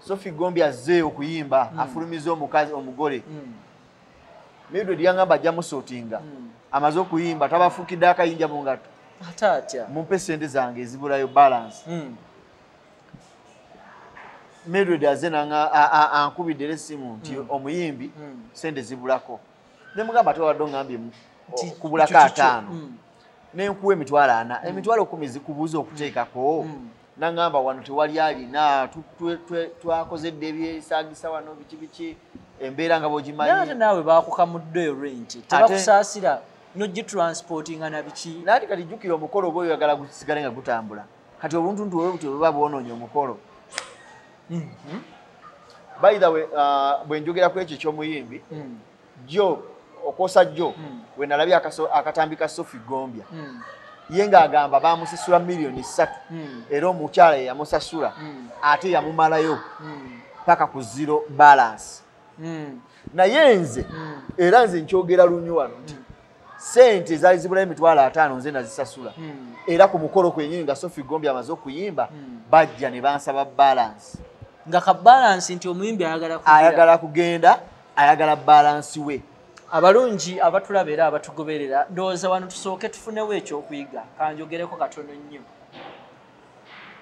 sofi gombi azze okuyimba afulumiza omukazi omugole. Mm. mildred yangamba ajja musootinga. Amaze okuyimba tabafuukidde akayinja mu ngato mumpe sente zange ezibulayo balance. Mm. mildred azze nanga a- a- ankubidde era essimu nti omuyimbi sente zibulako. Ne mugamba tewadde oŋambye Nti- kubulako ataano. Nenkuwa emitwalo ana. Emitwalo kumi zikubuuza okuteekako. Mm. naŋŋamba wano tewali alina tu- twakozedde ebyesaagisa wano biki biki embeera nga naye ate bwogimanyi naawe bakukamuddeyo renti tebakusaasira nogitransportinga na biki? Naati kati jjukira omukolo oba oyagala gusigale nga gutambula. Kati obuntuntu bwe buti bweba bwonoonye omukolo. Mhm. by the way uh, bwe njogera ku ekyo eky'omuyimbi Mm. jo okwosa jjo we nalabye akaso- akatambi ka sofi gombya. Mm. ye ng'agamba bamusasula miliyoni ssatu Mm. era omukyala ye yamusasula Mm. ate yamumalayo paka ku zero balance. Naye nze era nze nkyogera lunyu wano nti sente zaali zibulayo emitwalo ataano nze nazisasula. Era ku mukolo kwenyini nga sofi gombi amaze okuyimba bajja ne bansaba balance. Nga ka balansi nti omuyimbi ayagala kugenda. Ayagala balansi we abalungi abatulaba era abatugoberera ndowooza wano tusooke tufunewo ekyokuyiga kanjogereko katono nnyo.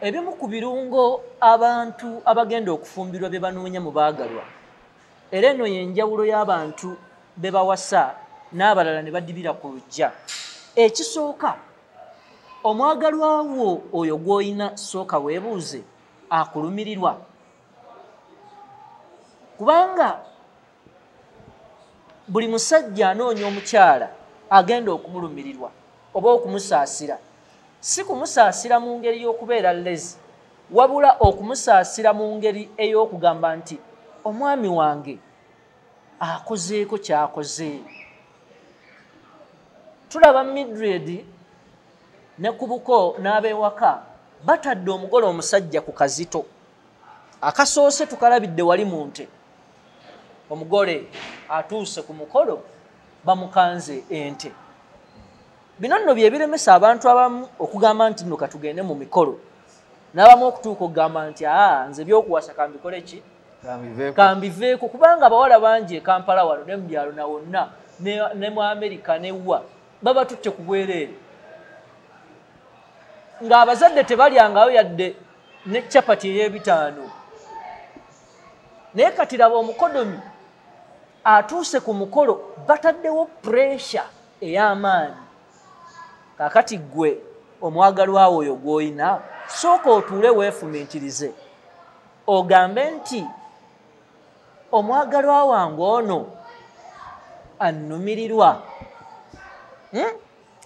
Ebimu ku birungo abantu abagenda okufumbirwa bye banoonya mu baagalwa. Era eno yenjawulo y'abantu be bawasa n'abalala ne badibira ku lujja ekisooka omwagalwa wo oyo gw'olina sooka weebuuze akulumirirwa kubanga buli musajja anoonya omukyala agenda okumulumirirwa oba okumusaasira. Si kumusaasira mu ngeri y'okubeera lezi wabula okumusaasira mu ngeri ey'okugamba nti omwami wange akozeeko kyakoze. Tulaba midred ne kubuko n'abewaka batadde omugole omusajja ku kazito. Akasoose tukalabidde wali mu nte omugole atuuse ku mukolo bamukanze ente. Bino nno bye biremesa abantu abamu okugamba nti nno katugende mu mikolo. N'abamu okutuuka okugamba nti aa nze byokuwasa kambikole ki? Kambiveeko kubanga abawala bangi e kampala wano ne mu byalo na wonna ne- mu amerika newa baba tutte ku bwereere. Ng'abazadde tebalyangayo yadde ne capati ey'ebitaano. Naye kati raba omukodomi atuuse ku mukolo bataddewo puresha ey'amaanyi. Kaakati ggwe omwagalwawo oyo gw'olina sooka otuule weefumiitirize. Ogambe nti omwagalwa wange ono annumirirwa. Hmm?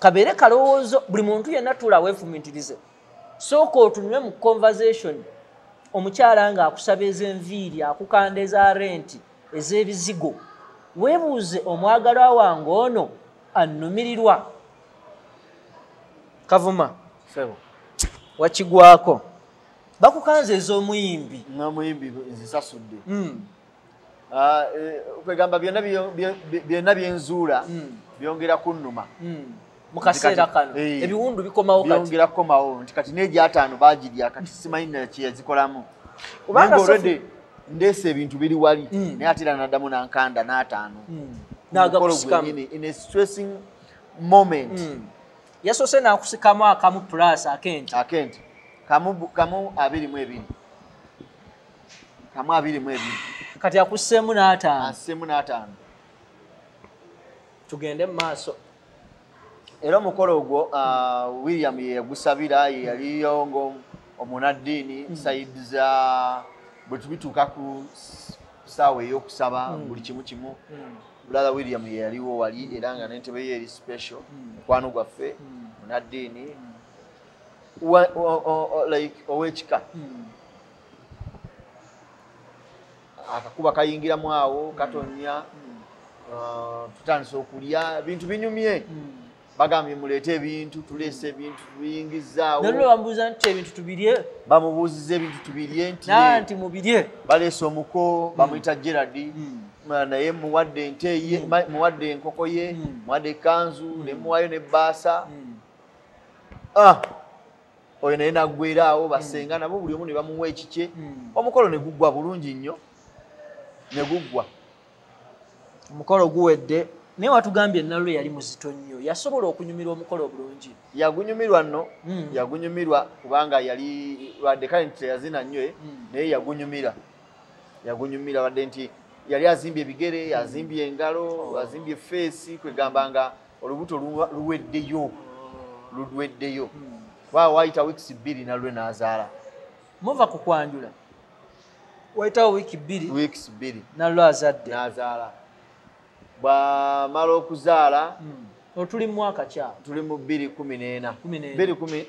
kabeere kalowoozo buli muntu yenna tuula weefumiitirize. Sooka otunule mu conversation. Omukyala ng'akusaba ez'enviiri akukanda eza renti ez'ebizigo. Weebuuze omwagalwa wange ono annumirirwa. Kavuma wakigwako. Bakukanza ez'omuyimbi. N'omuyimbi nzisasudde Mm, Ah, eh, kwegamba byonna byo- byo- byonna byenzuula Mm. byongera kunnuma. Mm. mu kaseera Kati- kano eh, ebiwundu bikomawo byongera kukomawo. Nti kati n'egyataano baagirya kati simanyi kyeyazikolamu Kubanga ndeese ebintu biri wali Mm. naye ate era naddamu nankanda n'ataano. Mm. Gwennyini, in a stressing moment. Mm. yasoose n'akusikamu akamu plus akenti akenti kamu abiri mu ebiri. Kamu abiri mu ebiri. Kati akusseemu n'ataano. Asemu n'ataano. Tugende mu maaso. Era omukolo ogwo ah, william ye yagusabira ye yaliyo ng'omunaddiini saidi za bwe tubituuka ku saawa ey'okusaba buli kimu kimu brother william ye yaliwo wali era nga n'entebe ye eri special mukwano gwaffe munaddiini like ow'ekika. Akakuba kayingiramu awo katonya ah, tutandise okulya bintu binyumye bagambye muleete ebintu tuleese ebintu tubiyingizaawo nalwe bamubuuza nti ebintu tubirye? Bamubuuziza ebintu tubirye nti nti mubirye. baleese omuko bamuyita gerard. Ma- naye muwadde ente ye ma- muwadde enkoko ye muwadde ekanzu ne muwayo nebbaasa Ah! oyo naye naggweraawo basenga nabo buli omu ne bamuwa ekikye. Omukolo ne guggwa bulungi nnyo ne guggwa omukolo guwedde naye watugambye nalwe yali muzito nnyo yasobola okunyumirwa omukolo bulungi yagunyumirwa nno Mm. yagunyumirwa kubanga yali wadde kale nti teyazina nnyo eh, Mm. naye yagunyumira. Yagunyumira wadde nti yali azimbye ebigere azimbye engalo azimbye feesi kwegamba nga olubuto luweddeyo luweddeyo. Kuba waayita wiikisi bbiri nalwe n'azaala. Muva ku kwanjula wayitawo wiiki bbiri wiikisi bbiri. Nalwe azadde. N'azaala bw'amala okuzaala otuli mu mwaka kya? tuli mu bbiri kumi n'ena. Bbiri kumi-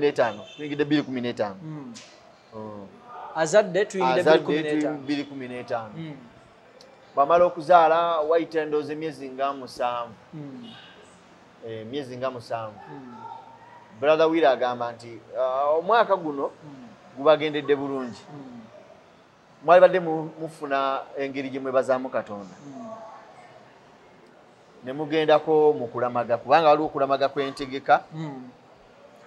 n'etaano. Tuyingidde bbiri kumi n'etaano. Mm. azadde bbiri kumi azadde tuli n'etaano. bbiri kumi n'etaano. Bwamala okuzaala wayita endowooza emyezi nga musanvu. Mm. Eh, emyezi nga musanvu. Brother wira agamba nti "Ah, omwaka guno gubagendedde bulungi. Mwali badde mu- mufuna engeri gye mwebazaamu katonda. Ne mugendako mu kulamaga kubanga waliwo okulamaga kw'entegeka Mm.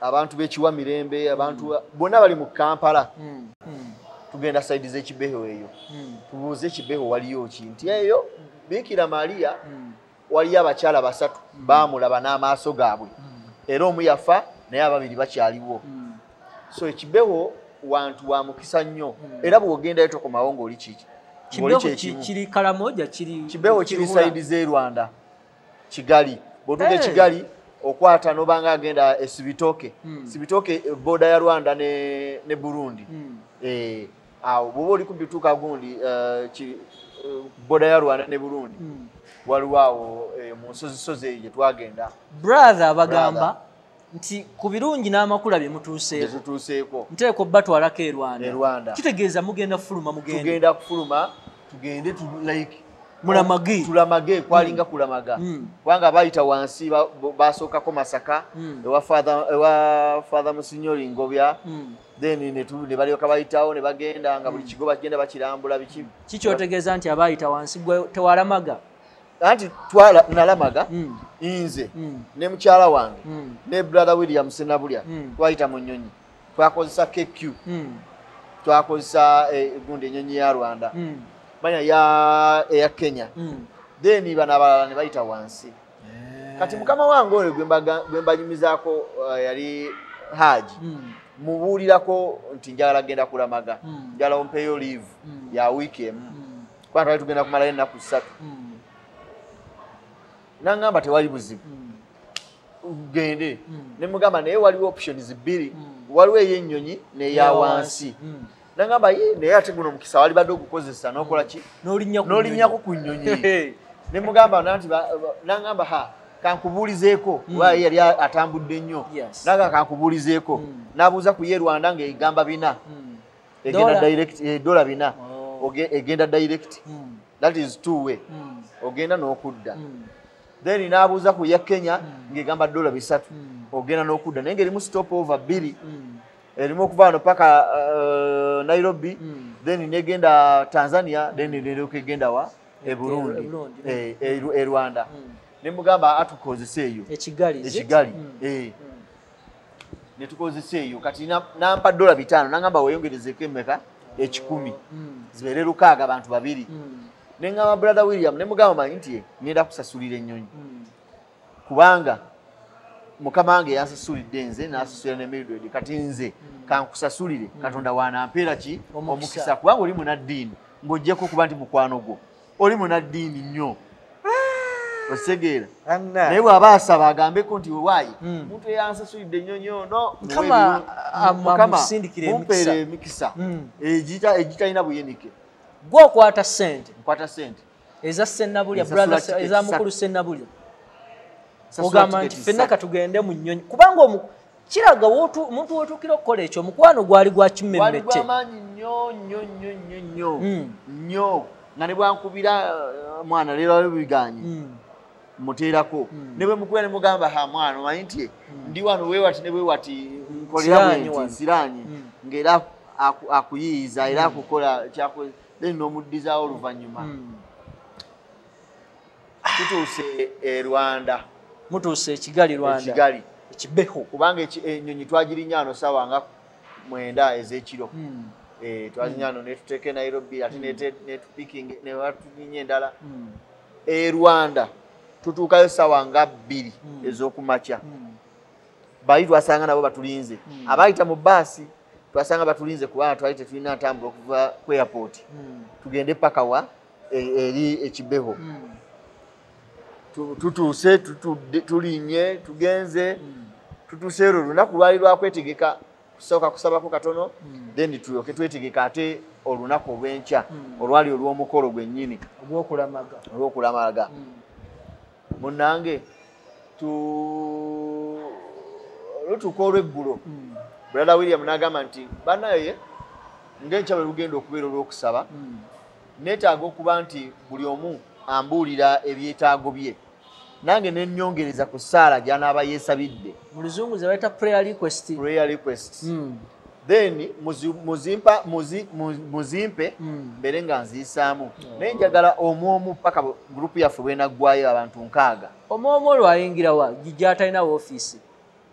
abantu b'ekiwa mirembe abantu bonna bali mu kampala Mm. Mm. tugenda saidi z'ekibeho eyo Mm. tubuuze ekibeho waliyo ki nti eyo biikira mariya Mm. waliyo abakyala basatu baamulaba n'amaaso gaabwe Mm. era omu yafa naye ababiri bakyaliwo Mm. so ekibeho wantu wa mukisa nnyo Mm. era bw'ogendayo tokomawo ng'oli kiki kibeho kiri kalamoja kiri kibeho kiri Kibula. saidi z'e rwanda kigali. Bw'otuuka Hey. ekigali okwata n'obanga agenda e sibitoke. Mm. sibitoke eh, boda ya rwanda ne, ne burundi. Mm. Eh, awo bw'oba oli kumpi tuuka gundi eh, ki- eh, boda ya rwanda ne burundi Mm. waliwo awo eh, mu nsozisozi eyo gye twagenda. Brother bagamba nti ku birungi n'amakula bye mutuuseeko. Tetutuuseeko nteeka obbatwalako e rwanda. E kitegeeza mugenda fuluma mugende. Tugenda kufuluma tugende tu- like Mulamage. tulamage kwalinga kulamaga Mm. kubanga bayita wansi ba- bo- basookako masaka Mm. ewa father- ewa father musinyori ngobya Mm. then ne tu- ne balyoka bayitawo ne bagenda nga buli kigo bagenda bakirambula biki kikyotegeeza nti abaayita wansi gwe tewalamaga anti twala nalamaga Mm. nze Mm. ne mukyala wange Mm. ne brother william senabulya Mm. twayita mu nyonyi twakozesa kq Mm. twakozesa eh, gundi enyonyi ya rwanda Mm. Manya ya eya kenya Mm. then bano abalala ne bayita wansi kati mukama wange oyo gwe mbanyumizaako uh, yali haji Mm. mubuulirako nti njagala genda kulamaga Mm. njagala ompeyo live Mm. ya wiiki emu Mm. kuba twali tugenda kumalayo ennaku ssatu Mm. naŋŋamba tewali buzibu Mm. gende Mm. ne mugamba naye waliwo options bbiri Mm. waliwo ey'ennyonyi n'eya wansi Naŋŋamba ye naye ate guno mukisa wali badde ogukozesa n'okola ki? Ku n'olinyako ku nnyonyi. (laughs) Hehe. ne mugamba nanti ba- ba- naŋŋamba ha kankubuulizeeko. Kuba ye yali atambudde nnyo. Naga kankubuulizeeko. Mm. n'abuuza ku ye rwanda ng'egamba bina. Mm. egenda Dola. direct eh, bina. Oh. Egenda direct. That is two way. Ogenda n'okudda. Then n'abuuza ku ya kenya ng'egamba dola bisatu. Ogenda n'okudda. Naye ng'erimu stop over bbiri. Erimu okuva wano paka uh, nairobi Mm. then negenda tanzania then neryoka egenda wa e E Eh, e e rwanda Mm. nemugamba atukozesa eyo ekigali is it? ekigali Mm. eh. Mm. netukozesa eyo kati na- nampa dola bitaano nagamba weyongerezeko emeka ekikumi Mm. zibeere lukaaga abantu babiri neŋŋamba brother william nemugamba manyi nti ngenda kusasulira ennyonyi kubanga mukama wange yansasulidde nze nasasulira ne mildred kati nze kankusasulire katonda wanampeera ki? Omukisa. kubanga oli munaddiini ng'ojjeko kuba nti mukwano gwo oli munaddiini nnyo. Ositegeera naye bw'aba asaba agambeko nti wewaayi omuntu eyansasulidde ennyonyi ono. Mukama muwe ebiru- ama- Mukama, amusindikire mumpeere emikisa. Mm. egita- egitalina buyenike gwe okwata sente nkwata sente eza tiketi eza mukulu sennabulya. Sasula ogamba nti tiketi fenna sa- katugende mu nnyonyi. Kubanga kiraga omuntu wetuukira okukola ekyo omukwano gwali gwa wali kimmemmette gwamaanyi nnyo nnyo nnyo nnyo nnyo. Mm. nnyo. Nga ne bwankubira uh, mwana leero wali biganye Mm. muteerako. Mm. ne bwe mukuba ne mugamba ha mwana omanyi nti ndi wano weewati ne bwewati nkolera Nsiraanyi bwe wano. nti nsiraanyi Mm. ng'era aku- akuyiiza era akukola then n'omuddizaawo oluvannyuma. Tutuuse e rwanda mutuuse ekigali rwanda. Ekigali ekibeho kubanga eki- ennyonyi twagirinya ano sawa nga mwenda ez'ekiro. Mm. Eh, twazinya ano netuteeka e nairobi ate netupiking newatuninye endala. Mm. e rwanda tutuukayo sawa nga bbiri ez'okumakya. Baali twasanga nabo batulinze. Abayita mu baasi twasanga batulinze kubanga twali tetulina ntambula okuva ku airport. Mm. tugende paka wa e- eri ekibeho tutuuse tulinye tugenze tutuuse ero olunaku lwali lwakwetegeka kusooka kusabako katono Mm. then tulyoke twetegeka ate olunaku olw'enkya Mm. olwali olw'omukolo gwennyini. Olw'okulamaga. Mm. munnange lutuuka olw'eggulo. Brother william n'agamba nti bannaye ng'enkya bwe lugenda okubeera olw'okusaba neetaaga okuba nti buli omu ambuulira ebyetaago bye nange ne nnyongereza ku ssaala gy'anaaba yeesabidde. Mu luzungu ze bayita prayer request. Prayer requests Mm. then muzi- muzimpa muzi- mu- muzimpe Mm. mbeere nga nziyisaamu naye njagala omu omu paka gurupu yaffe bwenaggwayo abantu nkaaga. Omwomu olwo ayingirawa gy'atalina woofiisi.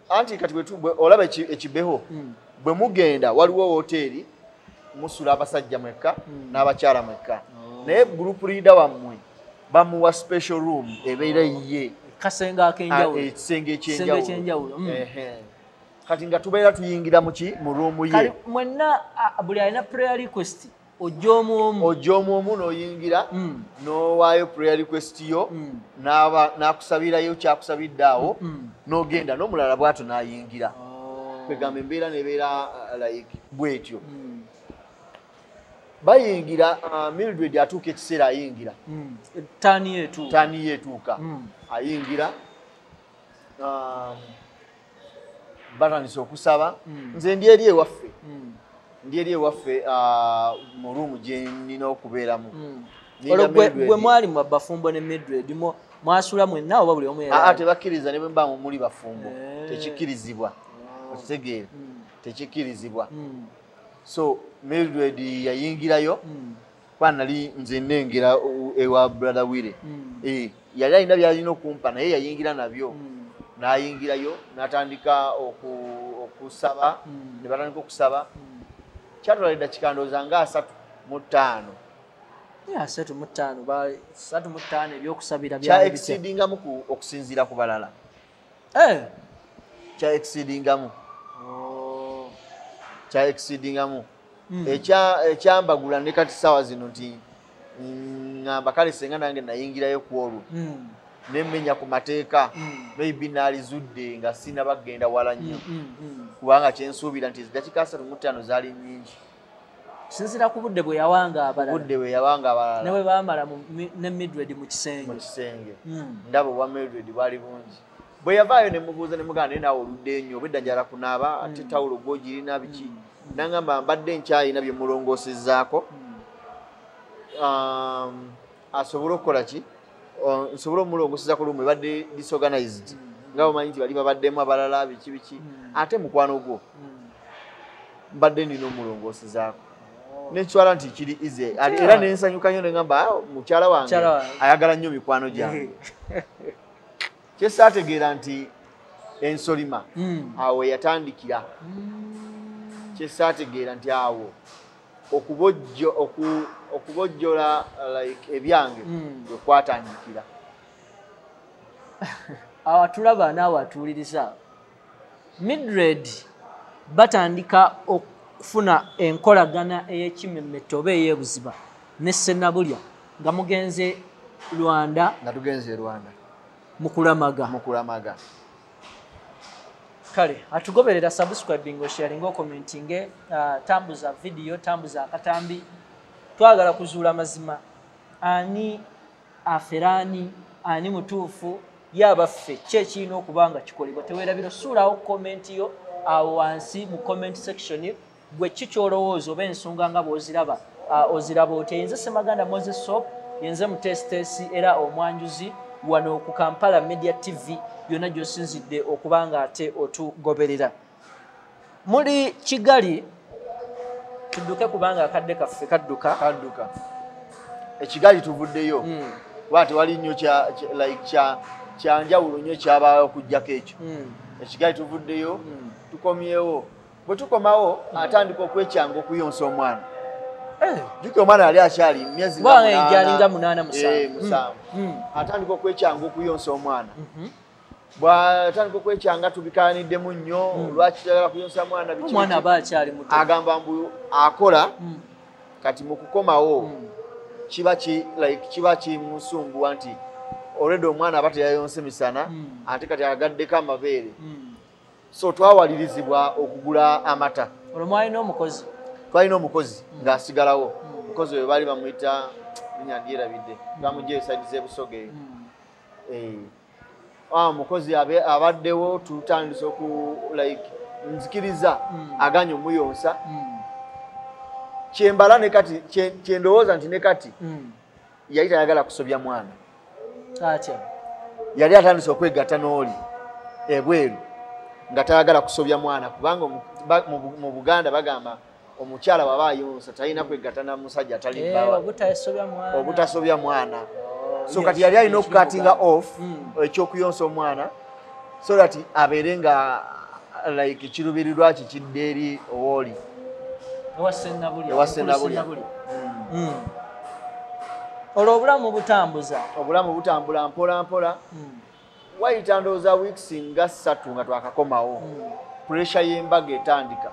Anti kati olaba eki- ekibeho Mm. bwe mugenda waliwo woteeri musula abasajja mwekka n'abakyala mwekka. Oh. naye gurupu liida wammwe bamuwa special room ebeera ye kasenga a- ak'enjawulo ekisenge Ekisenge ekyenjawulo, mm. Kati nga tubeera tuyingira muki mu ruumu ye mwenna a- buli alina prayer request ojja omu omu ojja omu omu n'oyingira Mm. n'owaayo prayer request yo Mm. n'akusabirayo kyakusabidde awo n'ogenda n'omulala bw'ato n'ayingira Oh. kwegamba embeera nebeera uh, like bwetyo. Bayingira uh, mildred atuuka ekiseera ayingira. Taani ye etuuka ayingira um, batandise okusaba. Mm. nze ndi eri ewaffe. Mm. ndi eri ewaffe uh, mu ruumu gye nina okubeeramu. Mm. Nina olwo gwe mwali mu bafumbo ne midred mwasula mwenna oba buli omu aa era tebakkiriza ne bwe mbaamu muli bafumbo. Eh. tekikkirizibwa. Okitegeera Mm. So mildred yayingirayo Mm. kuba nali nze nengera ewa brother wire Mm. Eh, yali alina byalina okumpa naye yayingira nabyo Mm. n'ayingirayo n'atandika oku- okusaba ne batandika okusaba kyatwala eddakiika ndowooza nga asatu mu ttaano Ya, asatu mu ttaano ba- asatu mu ttaano ebyokusabira kya exceedingamu ku- okusinziira ku balala Eh. kya exceedingamu Oh. Kya exceedingamu Mm. Ekya- ekyambagula ne kati saawa zino nti ngamba kale senga nange nayingirayo ku olwo Mm. nemmenya ku mateeka Mm. maybe naalizudde nga sinabagenda wala nnyo Mm, mm, mm. kubanga kyensuubira nti ezidakiika asatu mu ttaano zaali nnyingi sinzira ku budde bwe yawanga abalala budde bwe yabanga ne abalala bwe baamala mu- mi- ne midred mu mu kisenge kisenge Mm. ndaba obwa mildred bwali bungi bwe yavaayo ne mubuuza ne mugamba naye naawe oludde nnyo obedda njala kunaaba ate tawulo gwogirina biki? Nangamba mbadde nkyayina bye mulongoosezzaako um, asobole okukola ki? Nsobole omulongoseza ku lumu ebadde disorganized. Nga bwemanyi nti bali babaddemu abalala biki biki. Mm. ate mukwano gwo Mm. mbadde nina omulongoosezaako nekitwala nti kiri easy era nensanyuka nnyo neŋamba "Ah, Mukyala wange." ayagala nnyo mikwano gyange (laughs) kyesaategeera nti ensolima Mm. awo yatandikira kyesaategeera nti awo okubojjo oku- okubojjola like ebyange Mm. wekwatandikira (laughs) awo atulaba naawe atuwuliriza midred batandika okufuna enkolagana ey'ekimemmette oba ey'ebuziba ne senabulya nga mugenze lwanda nga tugenze e rwanda mu kulamaga mukulamaga. Kale atugoberera subscribing osharinga okomentinge uh, tambuza vidiyo tambuza akatambi. Twagala kuzuula mazima. Ani aferaani ani mutuufu yabaffe ki ekirina okuba nga kikolebwa. Teweerabira suulawo komenti yo awo wansi mu comment section gwe ki kyolowooza oba ensonga nga bw'oziraba uh, oziraba oti yenze semaganda moses sop yenze mutesitesi era omwanjuzi wano ku kampala media tv yonna gy'osinzidde okuba nga ate otugoberera. Muli kigali tudduke kubanga akadde kaffe kadduka. Kadduka. Ekigali tuvuddeyo. Mm, kuba tewali nnyo like kya- kyanjawulo nnyo kyabaawo okugjako ekyo mm, ekigali tuvuddeyo. Mm. tukomyewo. Bwe tukomawo atandika okwekyanga okuyonsa omwana Eh, jukira omwana yali akyali myezi gyalinga munaana. musanvu. Eh, musanvu. Mm, atandika okwekyanga okuyonsa omwana. Mhm. bwatandika okwekyanga tubikaniddemu nnyo lwaki tagala kuyonsa mwana omwana aba akyali muto. Agamba mbu akola kati mu kukomawo kiba kiba kimusumbuwa nti olwedde omwana aba teyayonse misana Mm. ate kati agaddeko amabeere. So twawalirizibwa okugula amata. Olwo mwalina omukozi twalina omukozi ng'asigalawo omukozi oyo baali bamuyita linya ndyerabidde bamugya esaidi z'ebusoga eyo Eh. Ah, omukozi abaddewo tutandise oku like nzikiriza Mm. aganye omuyonsa mm, kyembala ne kati kye- kyendowooza nti ne kati mm. yali tayagala kusobya mwana atya yali atandise okwegatta n'oli ebweru nga tayagala kusobya mwana kubanga mu buganda bagamba omukyala waba ayonsa talina kwegatta na musajja Eh, obutasobya mwana. Oh, so kati yali alina okukatinga off Mm. ekyokuyonsa omwana so that abeere nga like kirubirirwa kikidde eri owooli. Ewa Sennabulya, Ewa omukulu Sennabulya. Sennabulya. Mm. olwo obulamu butambuza obulamu butambula mpola mpola. Wayita ndowooza weeks nga ssatu nga twakakomawo. Puresha y'embaga etandika.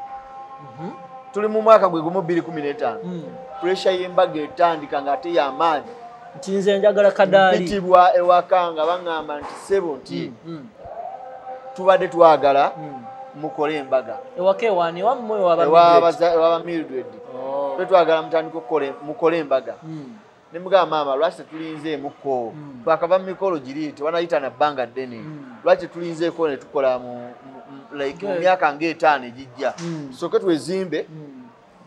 Mhm, tuli mu mwaka gwe gumu 2015 mm. puresha y'embaga etandika ng'ate y'amaanyi nti nze njagala kadaali. Mpitibwa ewaka nga baŋŋamba nti sebo nti Mm, tubadde twagala mm. mukole embaga. Ewaka ewaani wammwe ewa waba abaza- ewa Mildred twe twagala mutandika okukole- mukole embaga. Ne mugamba maama lwaki tetulinzeemuko Mm. twakava mu mikolo giri tewanayita na bbanga ddene. Lwaki tetulinzeeko ne tukola mu mu- mu- like mu myaka ng'etaano egijja. Mm. soke twezimbe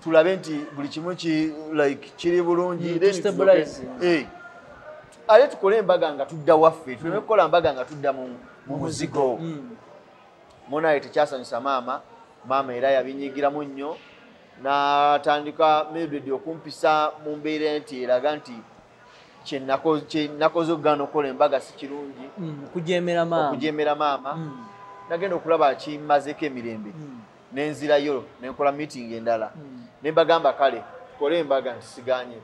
tulabe nti buli kimu ki like kiri bulungi Mm, tustabilize. tuloke- Eh. ate tukole embaga nga tudda waffe tuleme kukola mbaga nga tudda mu mu muzigo. munaye tekyasanyusa maama maama era yabinyigiramu nnyo n'atandika Mildred okumpisa mu mbeera nti eraga nti kye nako- kye nakoze okugaana okukola embaga si kirungi. Kujemera maama. Okujeemera maama. Mm, nagenda okulaba kimazeeko emirembe? Mm, nenzirayo nenkola meeting endala. Mm. ne mbagamba kale tukole embaga ntisiganye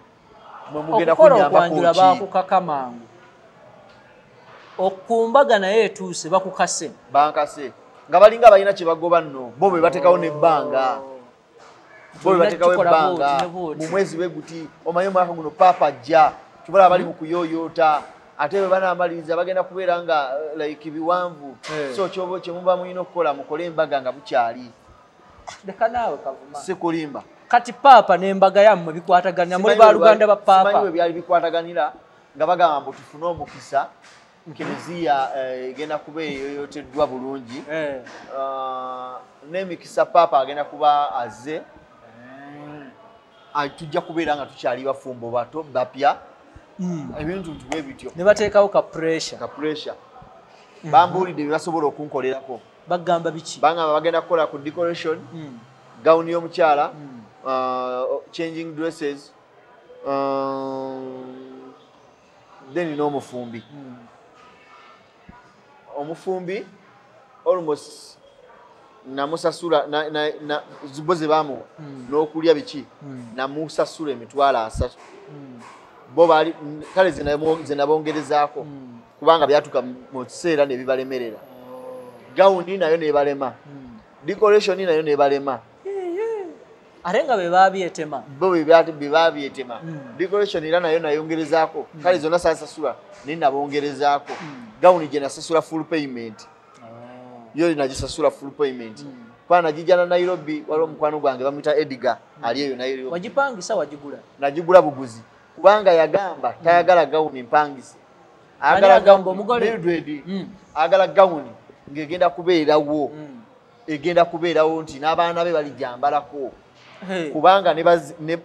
mwe mugenda okukola kunyambako okwanjula ki? bakukaka mangu okumbaga naye etuuse bakukase. Bankase. Nga balinga balina kye bagoba nno bo bwe batekawo nebbanga. Bo bwe batekawo ebbanga. mu mwezi bwe guti omanyi omwaka guno paapa ajja. Kibola bali mu kuyoyoota ate bwe banaamaliriza bagenda kubeera nga eh, like biwanvu. Eh. so kyoba kyemuba mulina okukola mukole embaga nga bukyali. Leka naawe kavuma. Sikulimba. Kati paapa n'embaga yammwe bikwataganira muli baluganda ba bwa- simanyi paapa? bwe byali bikwataganira nga bagamba mbu tufune omukisa kereziya eh, egenda kuba eyoyoteddwa bulungi. Eh. Ah, n'emikisa paapa agenda kuba azze. Tujja kubeera nga tukyali bafumbo bato bapya Ebintu tubwe bityo ne bateekawo ka pressure. Ka pressure. Bambuulidde bye basobola okunkolerako. Bagamba biki? Bangamba bagenda kukola ku decoration Mm. gawuni y'omukyala Mm. uh, changing dresses um, then n'omufumbi. Mm. omufumbi almost namusasula na- na- na- zibo ze bamuwa n'okulya biki? Namusasula emitwalo asatu. Bo baali kale ze nabo- ze nabongerezaako kubanga byatuka mu kiseera ne bibalemerera gawuni nayo nebalema. Mm. decoration nayo nebalema. Ate nga be babyetema? Bo bebabyetema Mm. decoration era nayo nayongerezaako. Kale zonna sasasula naye nabongerezaako. Gawuni gye nasasula full payment. Yo nagisasula full payment. Mm. kuba nagijja na nairobi waliwo omukwano gwange bamwita ediga ali eyo nairobi wagipangisa wagigula? Nagigula buguzi kubanga yagamba tayagala gawuni mpangise Ani agamba omugole? Mildred Mm. agala gawuni ng'egenda kubeerawo Mm. egenda kubeerawo nti n'abaana be balijambalako kubanga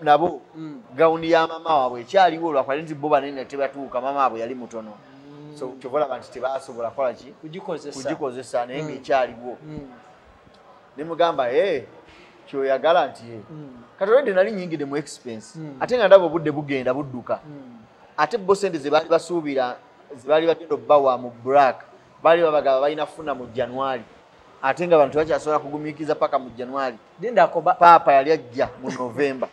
nabo Mm. gawuni ya mama waabwe ekyaliwo lwakwali nti bo banene tebatuuka mama waabwe yali mutono so kyova olaba nti tebasobola kukola ki kugikozesa naye ng'ekyaliwo Mm. nemugamba e kyoyagala nti Mm. katolede nali nyingide mu expense Mm. ate nga ndaba obudde bugenda budduka. Mm. ate bo sente zebaali basuubira zebaali bagenda obbawa mu black baali babagaba balina funa mu january. Ate nga bantu bakyasobola kugumiikiriza paka mu akoba paapa yali ajja mu novemba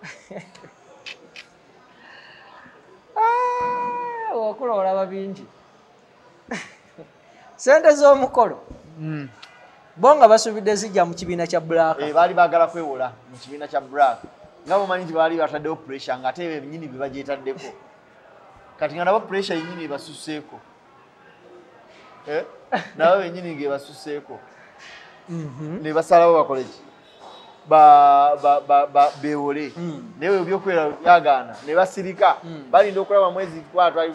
(laughs) Ah, wakula olaba bingi. (laughs) Sente z'omukolo bo nga basuubidde zijja mu kibiina kya black Eh, baali baagala kwewola mu kibiina kya black nga bomanyi nti baali bataddewo pressure ngaate ebyo ebinyini bye bagyetaddeko kati nga nabo pressure yenyini ebasuseeko Eh? nabo benyini ngaebasuseeko Mhm. ne basalawo bakole ki Ba- ba- ba- ba- bewole Mm. naye bwe byokwera byagaana ne basirika Mm. balinda okulaba mwezi twala twali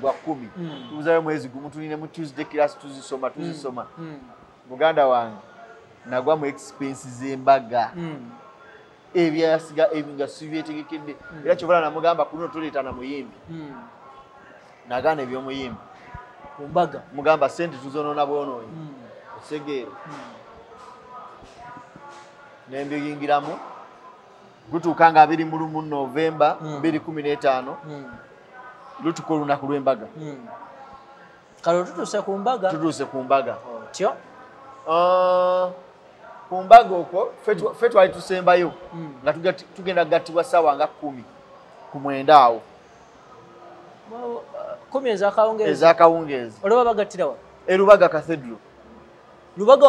gwa kumi Mm. tubuzayo mwezi gumu tuline mu tuesday class tuzisoma tuzisoma. Muganda wange nagwa mu expense z'embaga. Mm. ebyasiga ebyo nga sibyetegekedde era kyobola namugamba kuno tuleeta na muyimbi. Mm. nagaana ebyomuyimbi ku mbaga? Mugamba sente tuzonoona bwonoonyi osegeera nembiyingiramu lutuuka nga biri mu lumu novemba Mm. 215 Mm. lutuka olunaku lw'embaga. Kale tutuuse ku mbaga? Tutuuse ku mbaga. Otyo? Ah, ku mbaga okwo ffe twa- ffe twali tusembayo Mm. nga tugenda kugattibwa ssaawa nga kumi ku mwenda awo. Uh, kumi ezakawungeezi olaba bagattirawa erubaga cathedral. Lubaga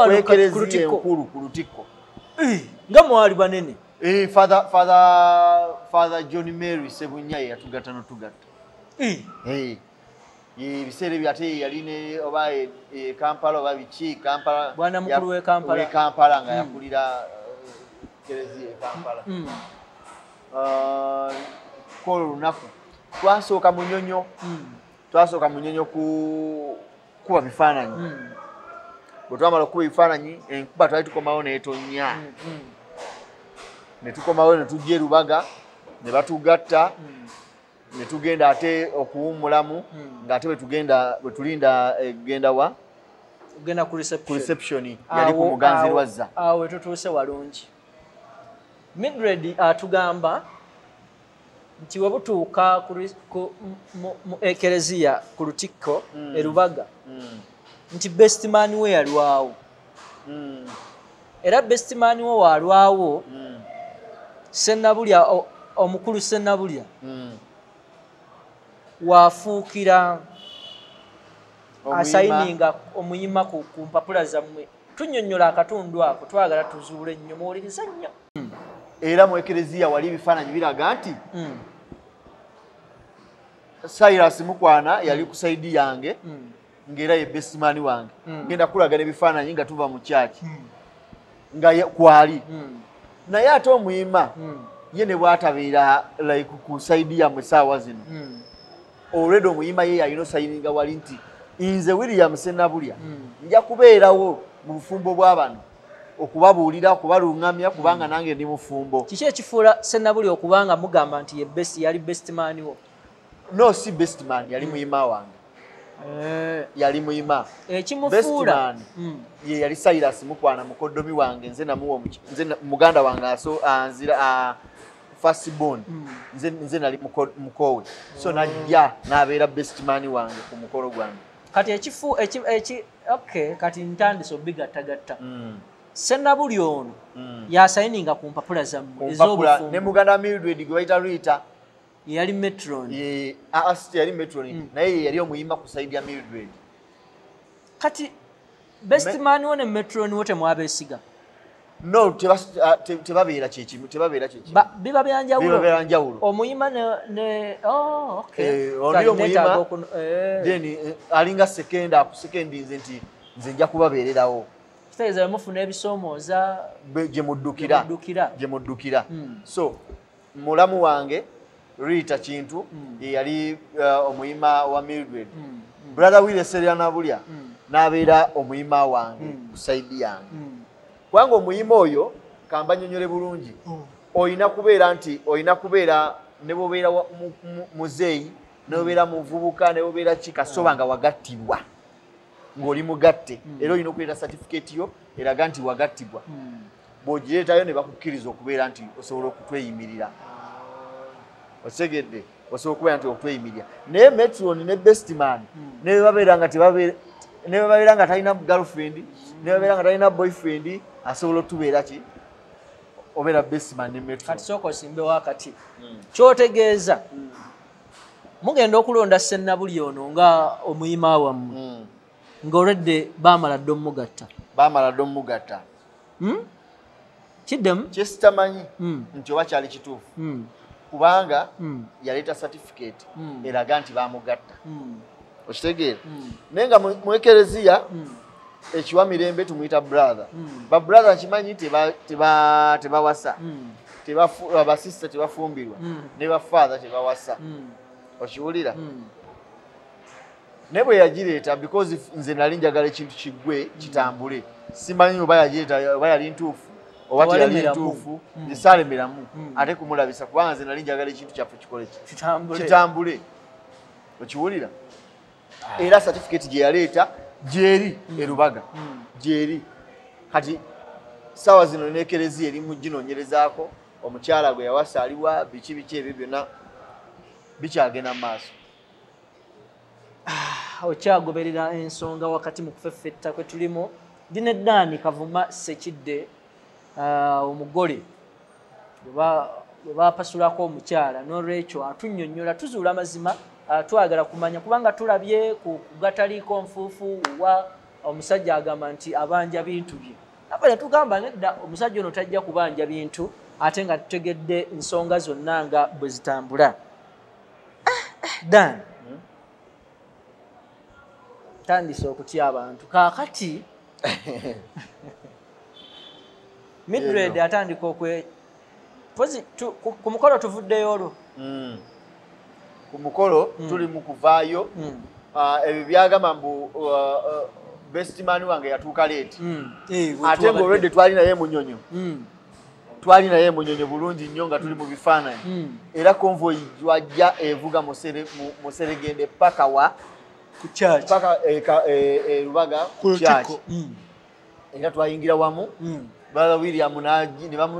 lutikko? enkulu ku lutikko. Nga mwali banene. Eh, father john mary sebunya ye yatugatta notugatta ebiseera ebyo ate yali ne oba e- e kampala oba biki kampala? Bwana mukulu ya- w'e Kampala. w'e kampala nga Mm. yakulira eh, kereziya e kampala. Mm, Ah, kwolwo olunaku twasooka munyonyo twasooka munyonyo ku kuba bifaananyi. Bwe twamala okuba ebifaananyi enkuba twali tukomawo neetonya ne tukomawo ne tujja erubaga ne batugatta ne tugenda ate okuwummulamu Mm. ng'ate bwe tugenda bwe tulinda egenda wa? Ogenda ku reception. Reception yali ku Awo- muganzi awo- lwazza. awo we tutuuse walungi. Midred atugamba nti we butuuka ku ri- ku- mu- ekereziya ku lutikko Mm. erubaga Mm, nti bestman we yalwawo mm, era bestman we walwawo mm, senabulya omukulu senabulya mm. Waafuukira Omuyima- asayininga omuyima ku mpapula zammwe. Tunnyonnyola akatundu ako twagala tuzuule nnyo muwuliriza nnyo. Era mu ekereziya wali ebifaananyi biraga nti Mm, silas mukwana yali ku saidi yange ng'era ye besimaani wange. Genda kulaga n'ebifaananyi nga tuva mu kyaki nga kwali. Naye ate omuyima ye ne bwatabeera like ku saidi yammwe saawa zino olwedde omuyima ye yalina osayininga wali nti nze william senabulya mm. nja kubeerawo mu bufumbo bw'abano okubabuulira okubaluŋŋamya kubanga nange ndi mufumbo. Kiki ekifuula senabuli okubanga mugamba nti ye best yali bestman wo? No si bestman yali muyima wange. Yali muyima ekimufuula. Mm. ye yali silas mukwana mukoddomi wange nze muganda wange anzira a fastborn Mm. nze nze nali muko- mukowe. So najja n'abeera bestman wange ku mukolo gwange. Kati ekifu eki, eki, okay kati ntandise obigattagatta Mm, sennabuli ono mm. yasayininga ku mpapula zammwe Ku mpapula. ne ez'obufumbo muganda mildred gwe bayita rita. Yali metron ye yali metron Mm. naye ye yali omuyima ku saidi ya mildred. Kati bestman wo ne metron wo temwabeesiga no ah, te- tebabeera kyekimu tebabeera kyekimu Ba- biba byanjawulo omuyima oh, okay. Eh, oli omuyima, eh. then eh, alinga sekenda akusekendinze nti nze nja kubabeererawo kitegeeza bwe mufuna ebisoomooza gye muddukira muddukira gye muddukira Mm. so mulamu wange rita kintu Mm. ye yali uh, omuyima wa mildred Mm, mm, brother wile seryanabulya Mm. n'abeera omuyima wange ku saidi yange. Kubanga omuyima oyo kambanyonyole bulungi. Oyina kubeera nti oyina kubeera ne mu- muzeeyi ne bwobeera muvubuka ne bwobeera ki kasoba nga wagattibwa ng'oli mugatte. Era olina okuleeta satifiketi yo eraga nti wagattibwa. Mm. bw'ogireetayo ne bakukkiriza okubeera nti osobola okutweyimirira. Otegedde osobola okubeera nti okutweyimirira naye metron ne bestman ne bwe babeera nga tebabeera ne bwe babeera nga talina girlfriend ne bwe babeera nga talina boyfriend asobola otubeera ki? Obeera bestman ne metron kati sooka osimbewo akati kyotegeeza mugenda okulonda sennabuli ono nga omuyima wammwe Mm. ng'olwedde baamala dde omugatta. Baamala dde omugatta. Hmm? kiddemu? Kyesitamanyi Mm. nti oba kyali kituufu. Kubanga yaleeta certificate Mm. eraga nti bamugatta okitegeera? Naye nga mu- ekereziya. Ekiwa mirembe tumuyita brother. Mm. babrother nkimanyi teba- teba- tebawasa Mm. Tebafu- abasista tebafumbirwa Mm. ne bafather tebawasa okiwulira? Naye bwe yagireeta because nze nali njagala ekintu kiggwe kitambule. Simanyi oba yagireeta oba yali ntuufu oba teyali ntuufu Mm. ate kumulabisa kubanga nze nali njagala ekintu kyaffe kikole ki? Kitambule. Kitambule. Okiwulira? Era certificate gye yaleeta gyeri erubaga. Gyeri. Kati saawa zino nekereziya eri mu ginoonyerezaako omukyala gwe yawasa aliwa biki biki ebyo byonna bikyagenda mu maaso. Okyagoberera ensonga wakati mu kufeffetta kwe tulimu. Dina eddaani kavuma sekidde ah, omugole bwe ba- bwe bapasulako omukyala n'olwekyo atunnyonnyola tuzuula amazima ah, twagala kumanya kubanga tulabye ku gataliiko nfuufu wa omusajja agamba nti abanja bintu bye. Aba ne tugamba nedda omusajja ono tajja kubanja bintu ate nga tutegedde ensonga zonna nga bwe zitambula. Dan tandise okutya abantu. Kaakati (laughs) midred atandika okwe ku mukolo tuvuddeyo olwo. Mm. Ku mukolo tuli mu kuvaayo. Mm, ah, ebyo byagamba mbu uh, uh, bestman wange yatuuka leeti. Mm. Eh, ate ngaolwedde twali naye munyonyo. Mm, twali naye munyonyo bulungi nnyo nga tuli mu bifaananyi. Mm. era konvoyi jwajja evuga mu Sere- mu- mu seregende paka wa paka eka- e- e lubaga ku kyaki Mm, era twayingira wamu. Mm, brother william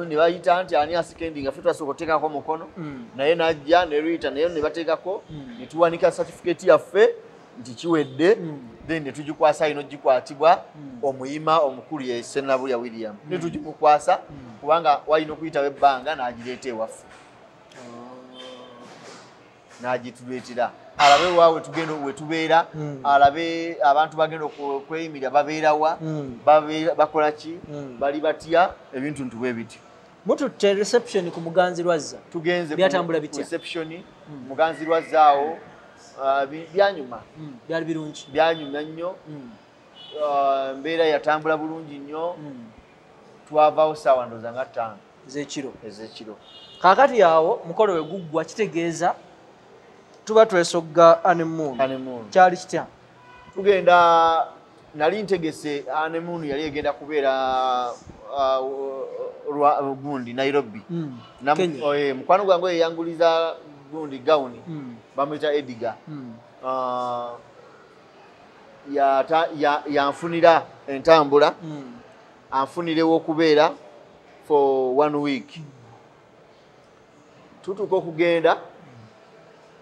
ne bayita nti ani asikendi nga ffe twasooka oteekako mukono. Mm. naye najja ne rita naye ne bateekako Mm. ne tuwanika certificate yaffe nti kiwedde. Mm. then ne tugikwasa ino gikwatibwa omuyima omukulu ye senabulya william. Ne tugimukwasa kubanga walina okuyitawo ebbanga n'agireeta ewaffe. N'agituleetera alabe waawe tugenda wetubeera Mm. alabe abantu bagenda okwe- okweyimirira babeerawa Mm. babeera- bakola ki? Mm. bali batya? Ebintu ntu bwe bityo mututte reception ku muganzi lwazza. Tugenze ku- Byatambula ku bitya? reception muganzi lwazzaawo ah, bi- byanyuma. Byali birungi. Byanyuma nnyo. Ah, embeera yatambula bulungi nnyo. Twavaawo saawa ndooza nga ttaano. Ez'ekiro. Ez'ekiro. Kaakati awo mukolo we guggwa kitegeeza tuba twesogga honeymoon. Kyali kitya? Tugenda nali ntegese anemoon yali egenda kubeera ah, lwa- gundi nairobi. Mm, Nam- Kenya. oye, mukwano gwange oyo eyanguliza gundi gawuni. Mm, bamwita ediga. Mm, Ah, ya- yanfunira entambula. Anfunirewo okubeera for one week. Tutuuka okugenda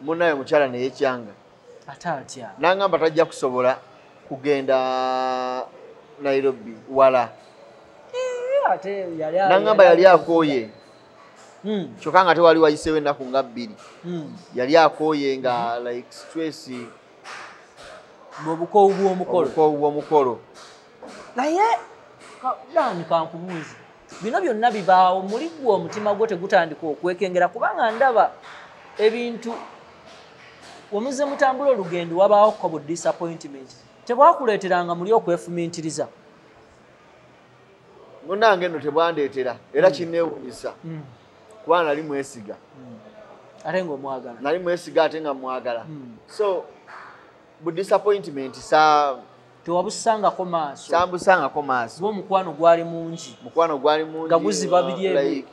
munaye omukyala neyekyanga ate atya? Nangamba tajja kusobola kugenda nairobi wala. Nangamba yali akooye. Mm, kyokka nga tewali wayiseewo ennaku nga bbiri. Mm. yali akooye nga like stress obukoowu bw'omukolo. Naye dani kankubuuzi bino byonna bibaawo muli gwe omutima gwo tegutandika okwekengera kubanga ndaba ebintu wemuze mutambula olugendo wabaawo kobo disappointment. Tebwakuleeteranga muli okwefumintiriza munange nno tebwandeetera era kinneewuunyisa. Kuba nali mwesiga. Ate ngaomwagala nali mwesiga ate nga mwagala. So bu disappointment sa tewabusangako maaso. sambusangako maaso. Kuba omukwano gwali mungi. Mukwano gwali mungi Nga guziba biri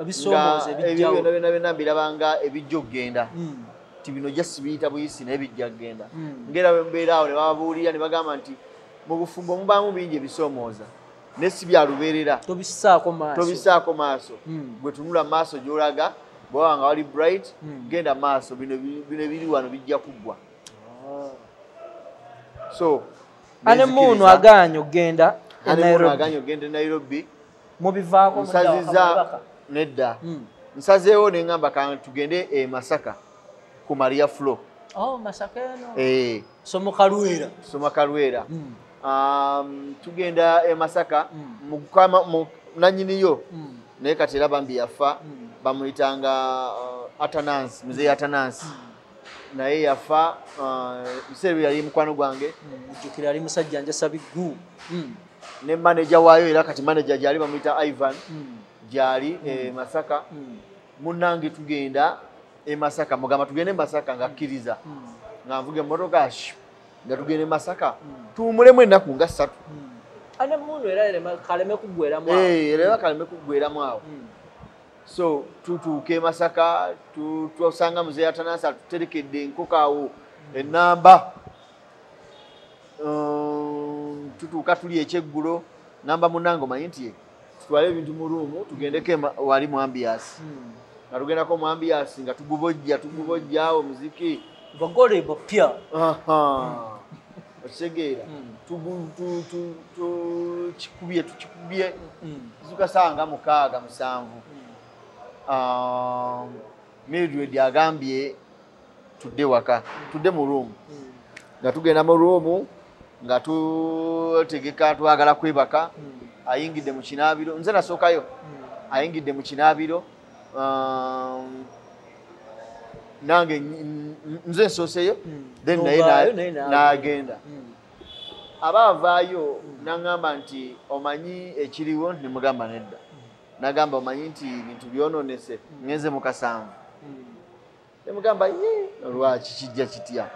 ebisoomooza nga ebyo ebijjawo. byonna byonna byonna mbirabanga ebijja okugenda ti bino jasi biyita buyisi naye bijja kugenda Mm. ngera bwe mbeera awo ne bababuulira ne bagamba nti mu bufumbo mubaamu bingi ebisoomooza naye si byalubeerera tobisaako maaso tobisaako maaso Mm. bwe tunula maaso gy'olaga bwaba nga wali bright Mm. genda maaso bino bi- bino ebiri wano bijja kuggwa Ah. so ane muunu aganye okgenda e Nairobi. aganye ogende nairobi mubivaako nsaziza nedda nsazeewo ne ŋŋamba ka tugende e masaka ku maria flo. Masaka eno Eh, somukalwera soma kalwera Um, tugenda e masaka Mm. mukama mu nanyiniyo Mm. naye kati era bambi yafa Mm. bamuyitanga uh, atanansi muzeeyi atanansi naye yafa uh, biseera bye yali mukwano gwange. Jjukira ali musajja njasa biggu ne manaja waayo era kati manaja gyali bamuyita ivan gyali e masaka. Munnange tugenda e masaka. Mugamba tugende masaka ngaakkiriza nga nvuga emmotoka nga tugenda e masaka tuwumulemu ennaku nga ssatu. Ane muunu era kaleme kuggweramu awo. Eh, era bakaleme kuggweramu awo. So tutuuka e masaka tu- twosanga muzeeyi atanansi atuterekedde enkoko awo enamba Um, tutuuka tuli ekyeggulo. Namba munange omanyi nti tutwale ebintu mu ruumu tugendeko wali mu ambiasi Mm. Nga tugendako mu ambiasi nga tugubojja tugubojja awo muziki. Bagolebo pya okitegeera Mm. Tu- kikubye tukikubye Mm. zuka saa nga mukaaga musanvu Um, mildred agambye tudde waka tudde mu ruumu nga tugenda mu ruumu nga tutegeka twagala kwebaka. Ayingidde mu kinaabiro nze nasookayo. Ayingidde mu kinaabiro nange n- n- nze nsooseyo Mm. then naye n'agenda. n'agenda Mm. aba avaayo naŋŋamba nti omanyi ekiriwo? Nemugamba nedda. Nagamba omanyi nti bintu byononese ngenze mu kasanvu. Nemugamba ye olwaki kijja kitya?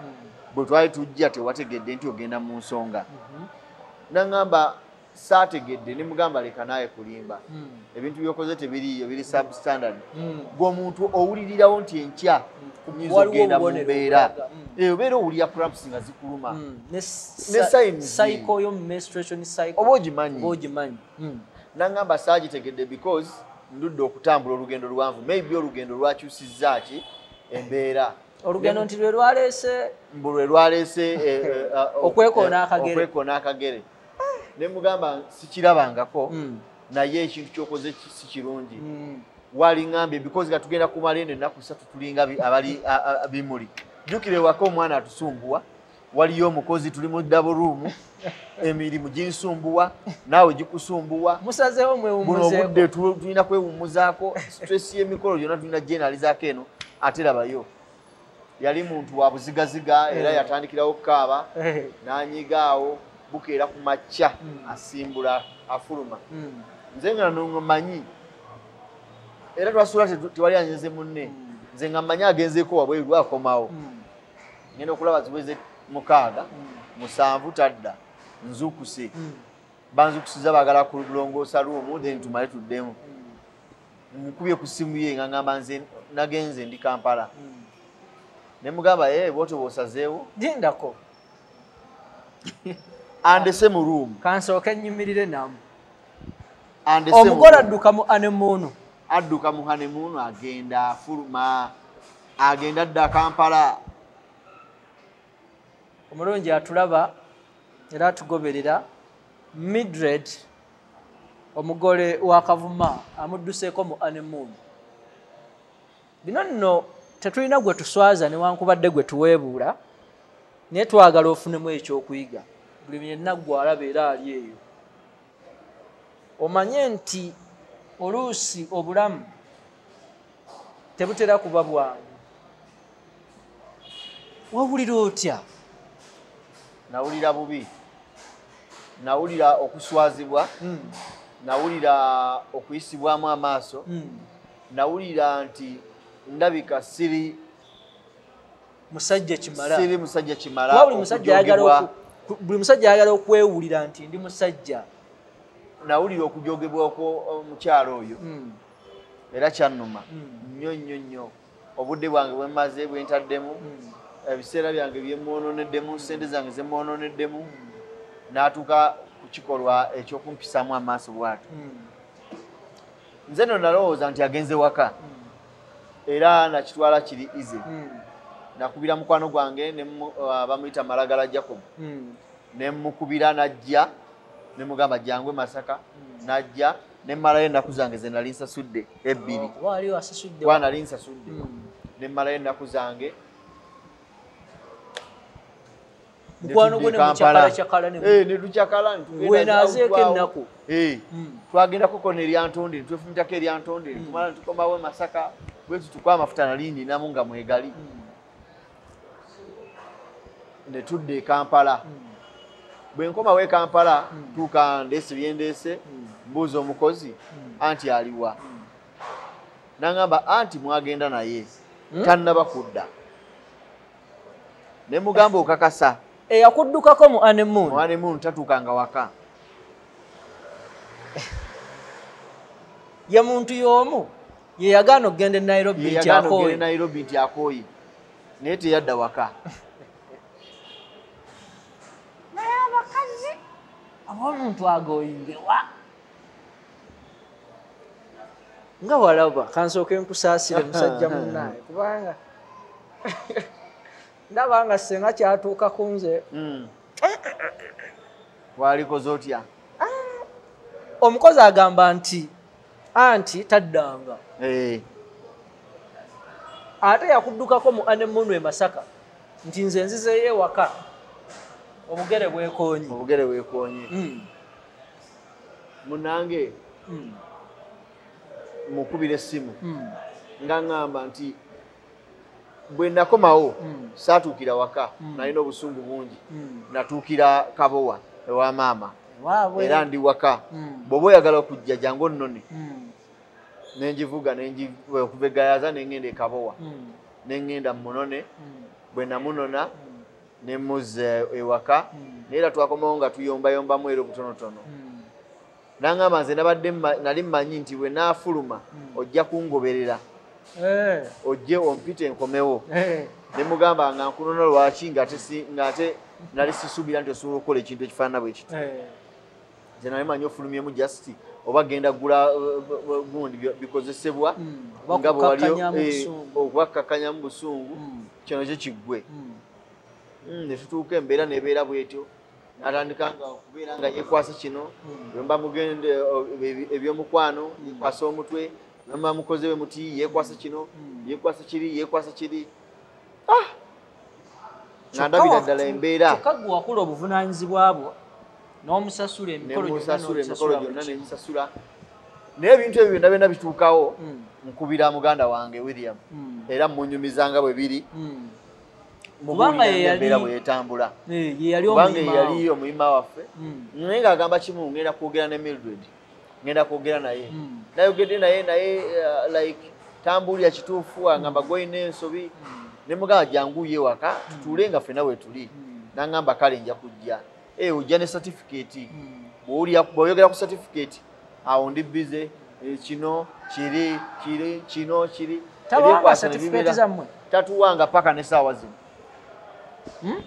Bwe twali tujja tewategedde nti ogenda mu nsonga. Naŋŋamba saategedde nemugamba leka naye kulimba. Mm. ebintu byokoze tebiriiyo biri substandard. Mm. gweomuntu owulirirawo nti enkya nyinza Waliwo ogenda mu mbeera. Eh, obeera owulira cramps nga zikuluma. Ne Ne oba ogimanyi? Naŋŋamba saagitegedde because ndudde okutambula olugendo luwanvu maybe olugendo lwakyusizza ki? Embeera. Olugendo nti lwe lwaleese mbu lwe lwaleese eh, (laughs) eh, Okwekoona akagere. Ne mugamba sikirabangako Mm. naye ekintu kyokoze si kirungi Mm. waliŋambye because nga tugenda kumala eno ennaku ssatu tulinga abali bimuli jjukira ewaka omwana atusumbuwa waliyo omukozi tuli mu double room (laughs) emirimu ginsumbuwa naawe gikusumbuwa musazeewo buno obudde tu- tulina kwewummuzaako stress y'emikolo gyonna tulina generalizaako eno ate labayo yali muntu wa buzigaziga era Eh. yatandikirawo kukaaba Eh. n'anyiga awo bukeera ku makya Mm. asimbula afuluma. Mm. nze nga nomanyi era twasula tewali anyeze munne. Mm. nze nga mmanyi agenzeeko wabweru akomawo Mm. ngenda okulaba ziweze mukaaga musanvu tadda nzukuse banzukusiza baagala kulongoosa luumu then tumale tuddemu. Mukubye ku simu ye nga ngamba nze nagenze ndi kampala. Ne mugamba ye bwotyo bwosazeewo. Lindako (laughs) andese mu ruumu kansooke nnyumirire namu omugole room. adduka mu anemuunu adduka mu hanemuunu agenda afuluma agenda adda kampala. Omulungi atulaba era atugoberera midred omugole wa kavuma amudduseeko mu anemuunu bino nno tetulina gwe tuswaza newankubadde gwe tuweebuula naye twagala ofunemu ekyokuyiga buli yenna gwe alaba era ali eyo. Omanye nti oluusi obulamu tebutera kuba bwangu. Wawulira otya? Nawulira bubi. Nawulira okuswazibwa. Mm, nawulira okuyisibwamu amaaso. Mm. nawulira nti ndabika siri musajja kimala. siri musajja kimala musajja oku- buli musajja ayagala okwewulira nti ndi musajja nawulira okujogebwako omukyalo oyo. Mm, era kyannuma. Mm. nnyo nnyo nnyo. Obudde bwange bwemaze bwentaddemu mm, ebiseera byange byemwononeddemu sente zange zemwononeddemu n'atuuka ku kikolwa ekyokumpisaamu amaaso bw'ato nze no nalowooza nti agenze waka. Era nakitwala kiri ize nakubira mukwano gwange uh, bamuyita malagala jacob. Mm, ne mukubira najja ne mugamba jangwe masaka najja ne mmalayo ennaku zange ze nali nsasudde ebbiri. Oh, waaliwo asasudde kuba nali nsasudde Mm. ne mmalayo ennaku zange mukwano gwe ne mukyakalakyakala ne Eh, ne tukyakala ne tugenda Weenaazeeko Zawutwawo. ennaku. Eh, twagendakoko neryantonde netwefumitako eryantonde netumala netukomawo masaka bwetu tukwa amafuta nali ninamu nga mwegali. Mm, ne tudda e kampala. Bwe nkomawo e kampala tuuka ndeese byendeese mm, mbuuza omukozi anti aliwa naŋŋamba anti mwagenda naye. Mm. tannaba kudda. Ne mugamba okakasa. Eyakuddukako mu munu tatuukanga waka. Ye muntu y'omu ye yagaana okugenda e nairobi nairobi nti akooye. Naye teyadda waka (laughs) naye abakazi aba omuntu agooyingewa nga walaba kansooke nkusaasire musajja (laughs) munnaye kubanga. (laughs) Ndaba nga senga kyatuuka ku nze Mm. (coughs) walikoze otya omukozi agamba nti anti taddanga. Eh, ate yakuddukako mu anemunu e masaka nti nze nzizeyo ewaka obugere bwekoonyi obugere weekoonye Mm, munange mm, mukubira essimu mm, nga ŋŋamba nti bwe nakomawo saatuukira waka. Nalina obusungu bungi. Natuukira kabowa ewa maama. Era ndi waka. Bw'oba oyagala okujja jangu onnone Mm, nenjivuga nenji- okuva egayaza neŋŋenda ekabowa neŋŋenda munone. Mm, bwe namunona nemuzza ewaka Mm. naye era twakomawo nga tuyombayombamu era obutonotono mm. naŋŋamba nze nabadde nali mmanyi nti bwe naafuluma Mm. ojja kungoberera Eh, ojje ompite enkomewo eh, ne mugamba nga nkunona lwaki ng'ate nali sisuubira nti osobola okukola ekintu ekifaanana bwe kiti eh. nze nali manyi ofulumyemu jasiti oba genda gula gundi bi- bikozesebwa Mm. nga bwe wali Bakukkakkanya mu eh, busungu. okubakkakkanya mu busungu Mm. kino kye kiggwe. Mm, ne tutuuka embeera nebeera bwetyo natandika nga okubeera nga yeekwasa kino Mm. bwe mba mugende ebyomukwano yeekwasa omutwe bwe mba mukoze we muti yeekwasa kino Mm. yeekwasa kiri yeekwasa kiri Ah! nga Kyokka ndabira ddala embeera kyokka gwe wakula obuvunaanyizibwa bwo n'omusasula emikolo gyonna nemusasula naye ebintu ebyo byonna byonna bituukawo Mm. nkubira muganda wange william Mm. era munyumizanga bwe biri Mm. Kubanga ye yali- embeera bwe yeetambula Eh, kubanga omuyima waffe. Mm. naye ng'agamba kimu ngenda kwogera ne mildred ngenda kwogera naye. Mm. nayogedde naye naye uh, like tambulira kituufu agamba gwolina ensobi. Ne mugamba janguye waka tutuule nga ffena we tuli. Mm. nangamba kale nja kujja. E ojja ne bw'owulira- bw'oyogera ku certificate awo ndi bize eh, kino kiri kiri kino kiri. Tatuwanga paka ne saawa zino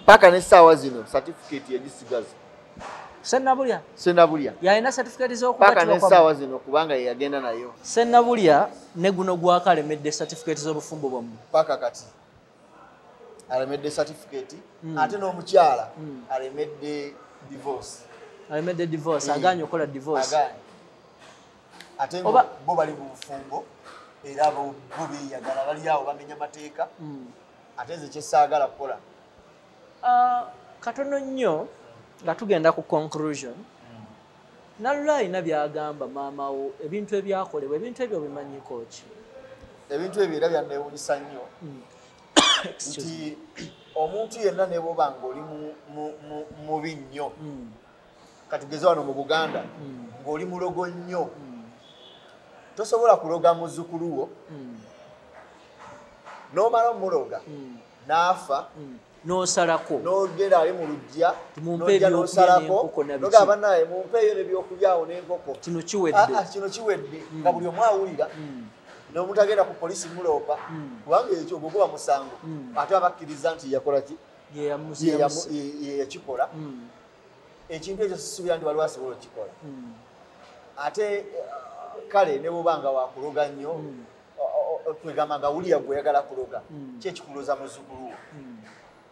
paka n'essaawa zino certificate yagisigaza senabulya senabulya yalina certificate paka z'okubatibwa n'essaawa zino kubanga yagenda nayo. Senabulya ne guno gwako alemedde certificate z'obufumbo bwammwe. Paka kati alemedde certificate ate n'omukyala alemedde divorce. Alemedde divorce Mm. aganye okukola divorce. Ate Oba- bo bali mu bufumbo era bo bo beeyagala bali awo bamenya mateeka. Mm. ate nze kyesaagala kukola katono nnyo nga tugenda ku conclusion. Nalula alina byagamba maama wo ebintu ebyakolebwa ebintu ebyo bimanyiko ki? Ebintu ebyo era byanneewunyisa nnyo. (coughs) Me. nti omuntu yenna ne bwoba ng'oli mu- mu- mu- mubi nnyo. Mm, katugeze wano mu buganda. Mm, ng'oli mulogo nnyo. Mm, tosobola kuloga muzzukulu wo. Mm, n'omala omuloga mm, n'afa mm. N'osalako n'ogenda ali mu luggya Mumpe n'ojja ebyokulya n'osalako n'enkoko na biki. nogamba naye mumpeeyo n'ebyokulyawo n'enkoko. Kino Ah, kiwedde. Ah, kino kiwedde. Nga buli omu awulira Mm, n'omuntu agenda ku polisi muloopa. Mm. kubanga ekyo ogwo guba musango. Ate abakkiriza nti yakola ki? Ye yamu- Ye yamu- yamu- ye- ye yakikola. Mm, ekintu ekyo sisuubira nti waliwo asobola okukikola. Ate eh, kale ne bwoba nga wakuloga nnyo kwegamba nga wuliya gweyagala kuloga. Mm. ki ekikuloza muzzukulu wo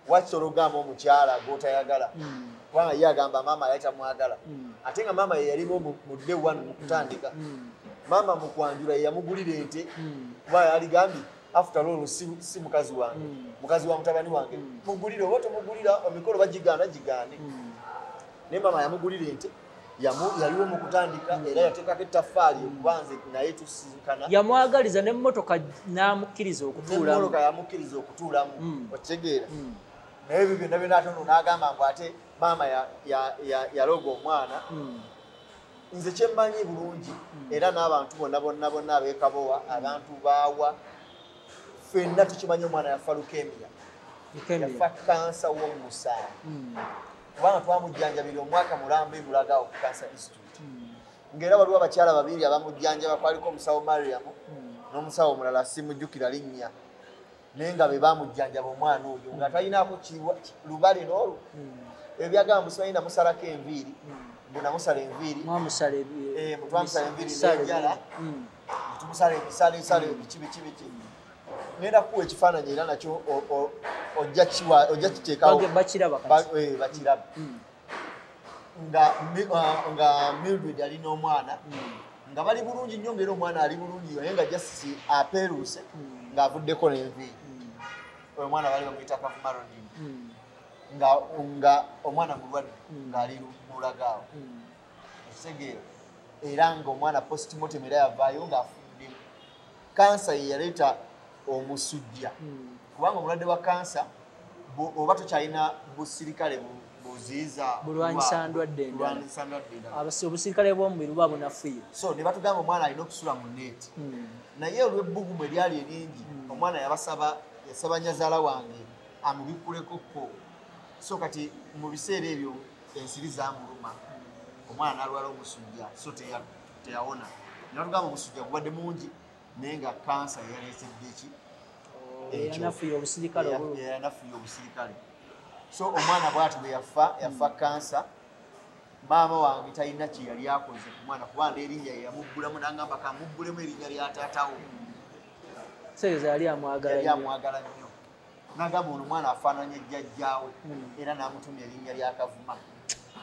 wakisobola ogamba omukyala gwotayagala mm, kubanga ye agamba maama yali tamwagala. Mm, ate nga maama ye yalimu mu day one mu kutandika. Mm, maama mu kwanjula ye yamugulira ente. Kuba yaligambye after all si, si mukazi wange. Mukazi wa mutabani wange. Mugulire oba tomugulira emikolo bagigaana gigaane. Naye maama yamugulira ente yaliwo mu kutandika era yateekako ettaffaali okubanze naye tusinkana yamwagaliza n'emmotoka n'amukkiriza okutuulamu. Yamukkiriza okutuulamu okitegeera naye ebyo byonna byonna ate ono n'agamba ngu ate maama ya- ya- ya- yaloga omwana mm, nze kyemmanyi bulungi era n'abantu bonna bonna bonna ab'ekabowa abantu baawa ffenna tukimanyi omwana yafa lukemiya leukemia. yafa kansa w'omusaayi kubanga twamujjanjabira omwaka mulambe mulagawo ku kansa institute ng'era waliwo abakyala babiri abamujjanjaba kwaliko omusawo mariamu n'omusawo omulala simujjukira linnya naye nga be bamujjanjaba omwana oyo nga talinaako ki- lubale n'olwo Mm, ebyo byagamba musimanyi namusalako enviiri. Mm. bwe namusala enviiri. Mwamusala ebi- Eh, enviiri n'enjala. bingi. Mm, tumusala emisale sale biki biki biki ngenda kuwa ekifaananyi era nakyo ojja kiwa- ojja kiteekawo. Bage- bakiraba kati. Ba- eh, Mm, nga Mi- nga mildred ali n'omwana. Mm, nga bali bulungi nnyo ngaera omwana ali bulungi naye nga justice apeeruuse Mm. ng'avuddeko n'enviiri oyo omwana bali bamuyita kafumarodin mm, nga omwana mulwadde Mm. ng'ali mulagaawo mm. ekitegeera era ngaomwana postmortem era yavaayo ng'afuddemu kansa ye yaleeta omusujja. Kubanga omulwadde wa kansa oba tokyalina busirikale bu- buziyiza Bulwanyisa ndwadde obusirikale bw'omubiri buba bunafuye so ne batugamba omwana alina okusula mu neeti naye olw'ebbugumu eryali eringi omwana yabasaba yasaba nyazaala wange amubikkulekoko so kati mu biseera ebyo ensiri zamuluma omwana n'alwala omusujja so teya- teyawona. Nebatugamba omusujja gubadde mungi naye nga kansa yeyaleesedde ki? Ekyo. yanafuye obusirikale so omwana bwati bwe yafa yafa kansa maama wange talina kye yali akoze ku mwana kubanga erinnya yeyamuggulamu nagamba kamuggulemu erinnya lya taatawo seereza yali amwagala nnyo. nagamba ono omwana afaananye jjajjaawe Mm. era n'amutumya erinnya lya kavuma.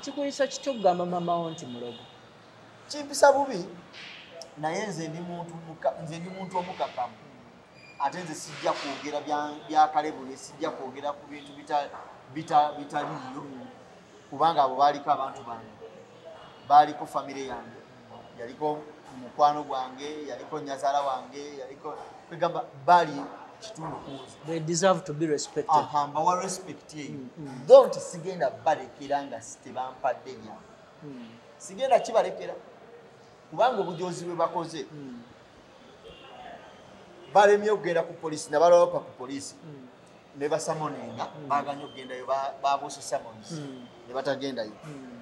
Kikuyisa kitya okugamba mamawo nti mulogo? Kimpisa bubi naye nze ndi muntu omukakamu ate nze sijja kwogera bya- bya kalebule sijja kwogera ku bintu bita- bita- bitaliiyo. Kubanga abo baaliko abantu bange. Baaliko famire yange. Yaliko mukwano gwange yaliko nyazaala wange yaliko kwegamba kitundu kunze they deserve to be respected. Aha mbawa respect eyo Mm, mm. tho nti sigenda balekera nga tebampadde byange Mm, sigenda kibalekera. Kubanga obujozi bwe bakoze. Mm, balemye okugenda ku polisi nabalopa ku polisi mm, ne basamoninga baganye okugendayo ba- babuusa samons Mm. ne batagendayo. Mm,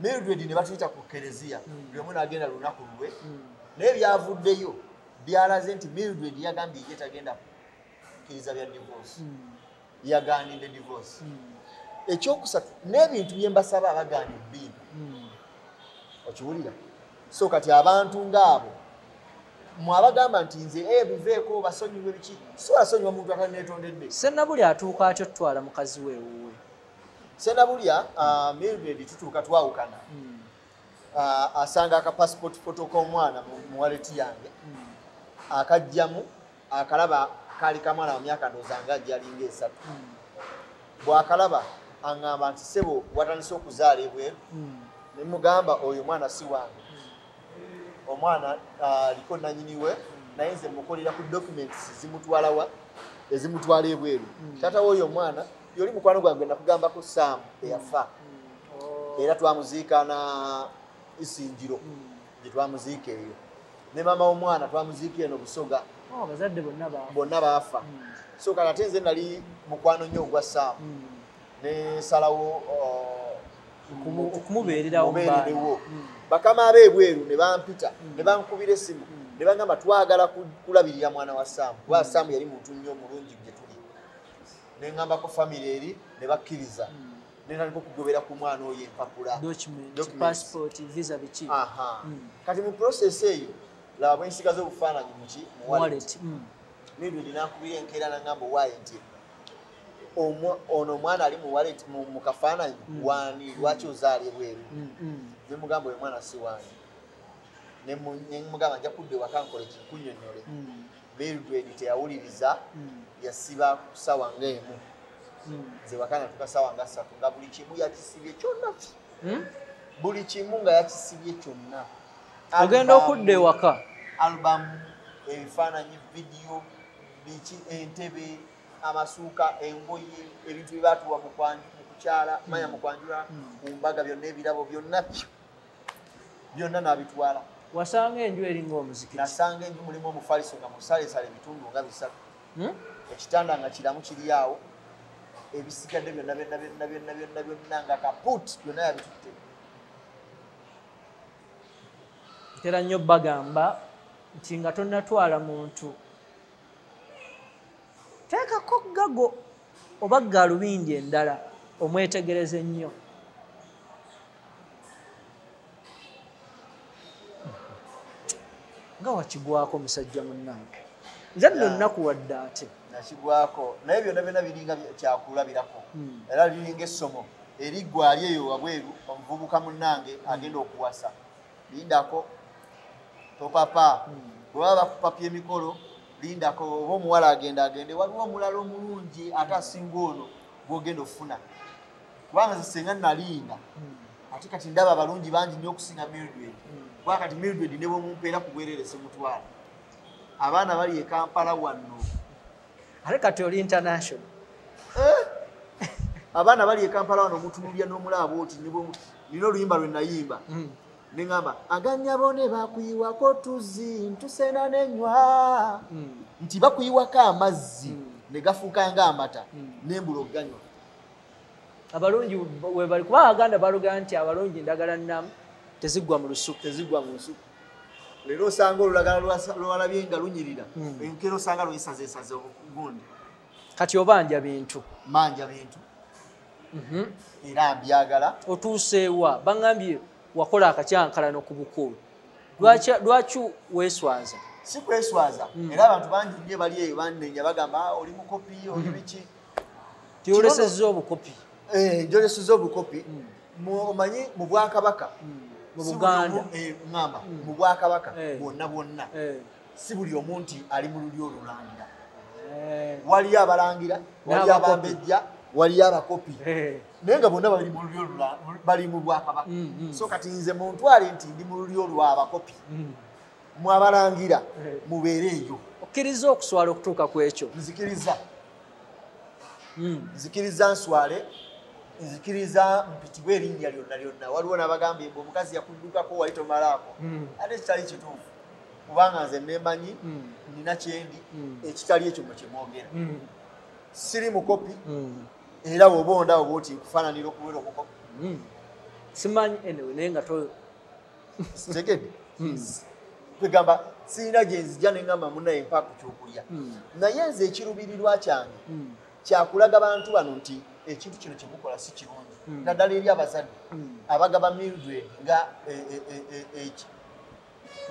mildred ne batuyita ku kereziya. Mm. buli omu nagenda lunaku mm. naye byavuddeyo byalaze nti mildred yagambye ye tagenda kukkiriza bya divorce Mm. yaganidde divorce Mm. ekyokusatu n'ebintu bye mbasaba abagaana ebbiina Mm. okiwulira so kati abantu ngaabo mwabagamba nti nze e biveeko basonyiwe biki si basonyiwa muntu akaneetondedde sennabuli atuuka atyo tutwala mukazi we ewuwe senabulya mildred tutuuka twawukana. Ah, asanga akapassport foto k'omwana mu waleti yange Mm. Akajjamu akalaba kaali kamwana wa myaka ndooza nga gyalinga esatu bwakalaba aŋŋamba nti sebo watandise okuzaala ebweru? Mm. ne mugamba oyo omwana si wange. Omwana ah, aliko nanyini we naye nze mukolera ku documents zimutwalawa ezimutwala ebweru. Taata w'oyo omwana yoli mukwano gwange nakugambako saamu eyafa. Oh. era twamuziika na isinjiro Mm. gye twamuziika eyo ne maama w'omwana twamuziika eno busoga Oh, abazadde bonna ba bonna baafa. Mm. so kati ate nze nali mukwano nnyo ogwa saamu Mm. nesalawo Okumu- okumubeererawo mu baana. mubeererewo Mm. bakama ab'ebweru ne bampita ne bankubira essimu ne bagamba twagala ku- kulabirira mwana wa saamu kuba saamu yali muntu nnyo omulungi gye tuli. Ne ŋŋambako famire eri ne bakkiriza. Mm. ne naliko okugobera ku mwana oyo empapula. Kati mu process eyo laba bwe nsigaza obufaananyi muki mu wallet. Wallet Mm. mildred nankubira enkeera naŋŋamba owaaye nti ono omwana ali mu wallet mu kafaananyi Mm. wani? Lwaki ozaala ebweru Mm. Nemugamba oyo mwana si wange Nemu- nemugamba nja kudda ewaka nkole kinkunyonyole Mm. mildred teyawuliriza yasiba ku sawa ngaemu nze waka natuka sawa nga ssatu nga buli kimu yakisibye kyonna Mm. buli kimu nga yakisibye kyonna ogenda okudda ewaka albamu ebifaananyi vidiyo biki entebe amasuuka engoye ebintu byebatuwa mu kwanju- mu kukyala manya mu kwanjula Mm. ku mbaga byonna ebirabo byonna byo byonna nabitwala wasanga enju eringa omuzikiti nasanga enju mulimu omufaliso nga musalesale ebitundu nga bisatu Mm? ekitanda nga kiramu kiri awo ebisigadde byonna byonna byonna byonna byonna nga kaput byonna yabitutte ntera nnyo bagamba nti nga tonnatwala muntu. Teekako gago oba gaalubindi endala omwetegereze nnyo. Nga wakigwako musajja munnange. Nze nno Yeah. nnakuwadde ate. Nakigwako. Naye byonna byonna biringa kyakulabirako Mm. era liringa essomo. Eriggwali eyo wabweru omuvubuka munnange agenda okuwasa. Lindako topapa. Bwebaba bakupapya emikolo lindako oba omuwala agenda agende. Waliwo omulala omulungi ate asinga ono gwogenda ofuna. Kubanga ze senga nalinda ate kati ndaba abalungi bangi nnyo okusinga mildred. Kuba kati mildred ne bwemumpeera ku bwerere semutwala abaana bali e kampala wanno ate kati oli international? Abaana bali e kampala wano omutunulya n'omulaba oti nina oluyimba lwe nayimba Neŋŋamba aganyabo ne bakuyiwako tuzi ntusena nenywa. Mm. nti bakuyiwako amazzi Mm. ne gafuuka ng'amata Mm. nembula okuganywa abalungi we bali kuba abaganda balugera nti abalungi ndagala nnamu teziggwa mu lusuku. Tezigwa mu nsuku leero osanga olulagala lwalabye nga lunyirira enkera osanga lwesazeesaze gundi kati obanja bintu. Manja bintu. Mhm. era mbyagala. Otuuseewa baŋambye wakola akacyankalano ku bukulu lwaki weeswaza si kweswaza Mm. era abantu bangi nnyo bali eyo banenya bagamba "Ah, oli mukopi oli biki? Tyolesezza obukopi? Eh, njoleso z'obukopi Mm. mu- omanyi mu bwakabaka? Mu buganda? eh, ŋŋamba Mm. mu bwakabaka Eh. bwonna bwonna. Eh, si buli omu nti ali mu luli olulangira eh, waliyo abalangira waliyo abambejja waliyo abakopi naye nga bonna bali mu olula- bali mu bwakabaka Mm, mm. so kati nze muntwale nti ndi mu luli olwa abakopi Mm. mu abalangira Eh. mubeere eyo. Okkiriza okuswala okutuuka ku ekyo? Nzikiriza. Nzikiriza nswale nzikiriza mpitibwe erinnya lyonna lyonna. Waliwo nabagambye mbe omukazi yakuddukako wali tomalaako ate kitali kituufu. Kubanga nze nemanyi Mm. nina kyendi ekitali ekyo mwekyemwogera Mm. siri mukopi. Era woba onda oba oti nkufaananira okubeera omukopi Mm. simanyi anyway naye nga (laughs) tegedde kwegamba sirina gyenzija neŋgamba munaye mpa ku kyokulya. Mm. naye nze ekirubirirwa kyange kyakulaga bantu bano nti ekintu kino kyemukola si kirungi. Naddala eri abazadde abagaba mildred nga e- e- e- eki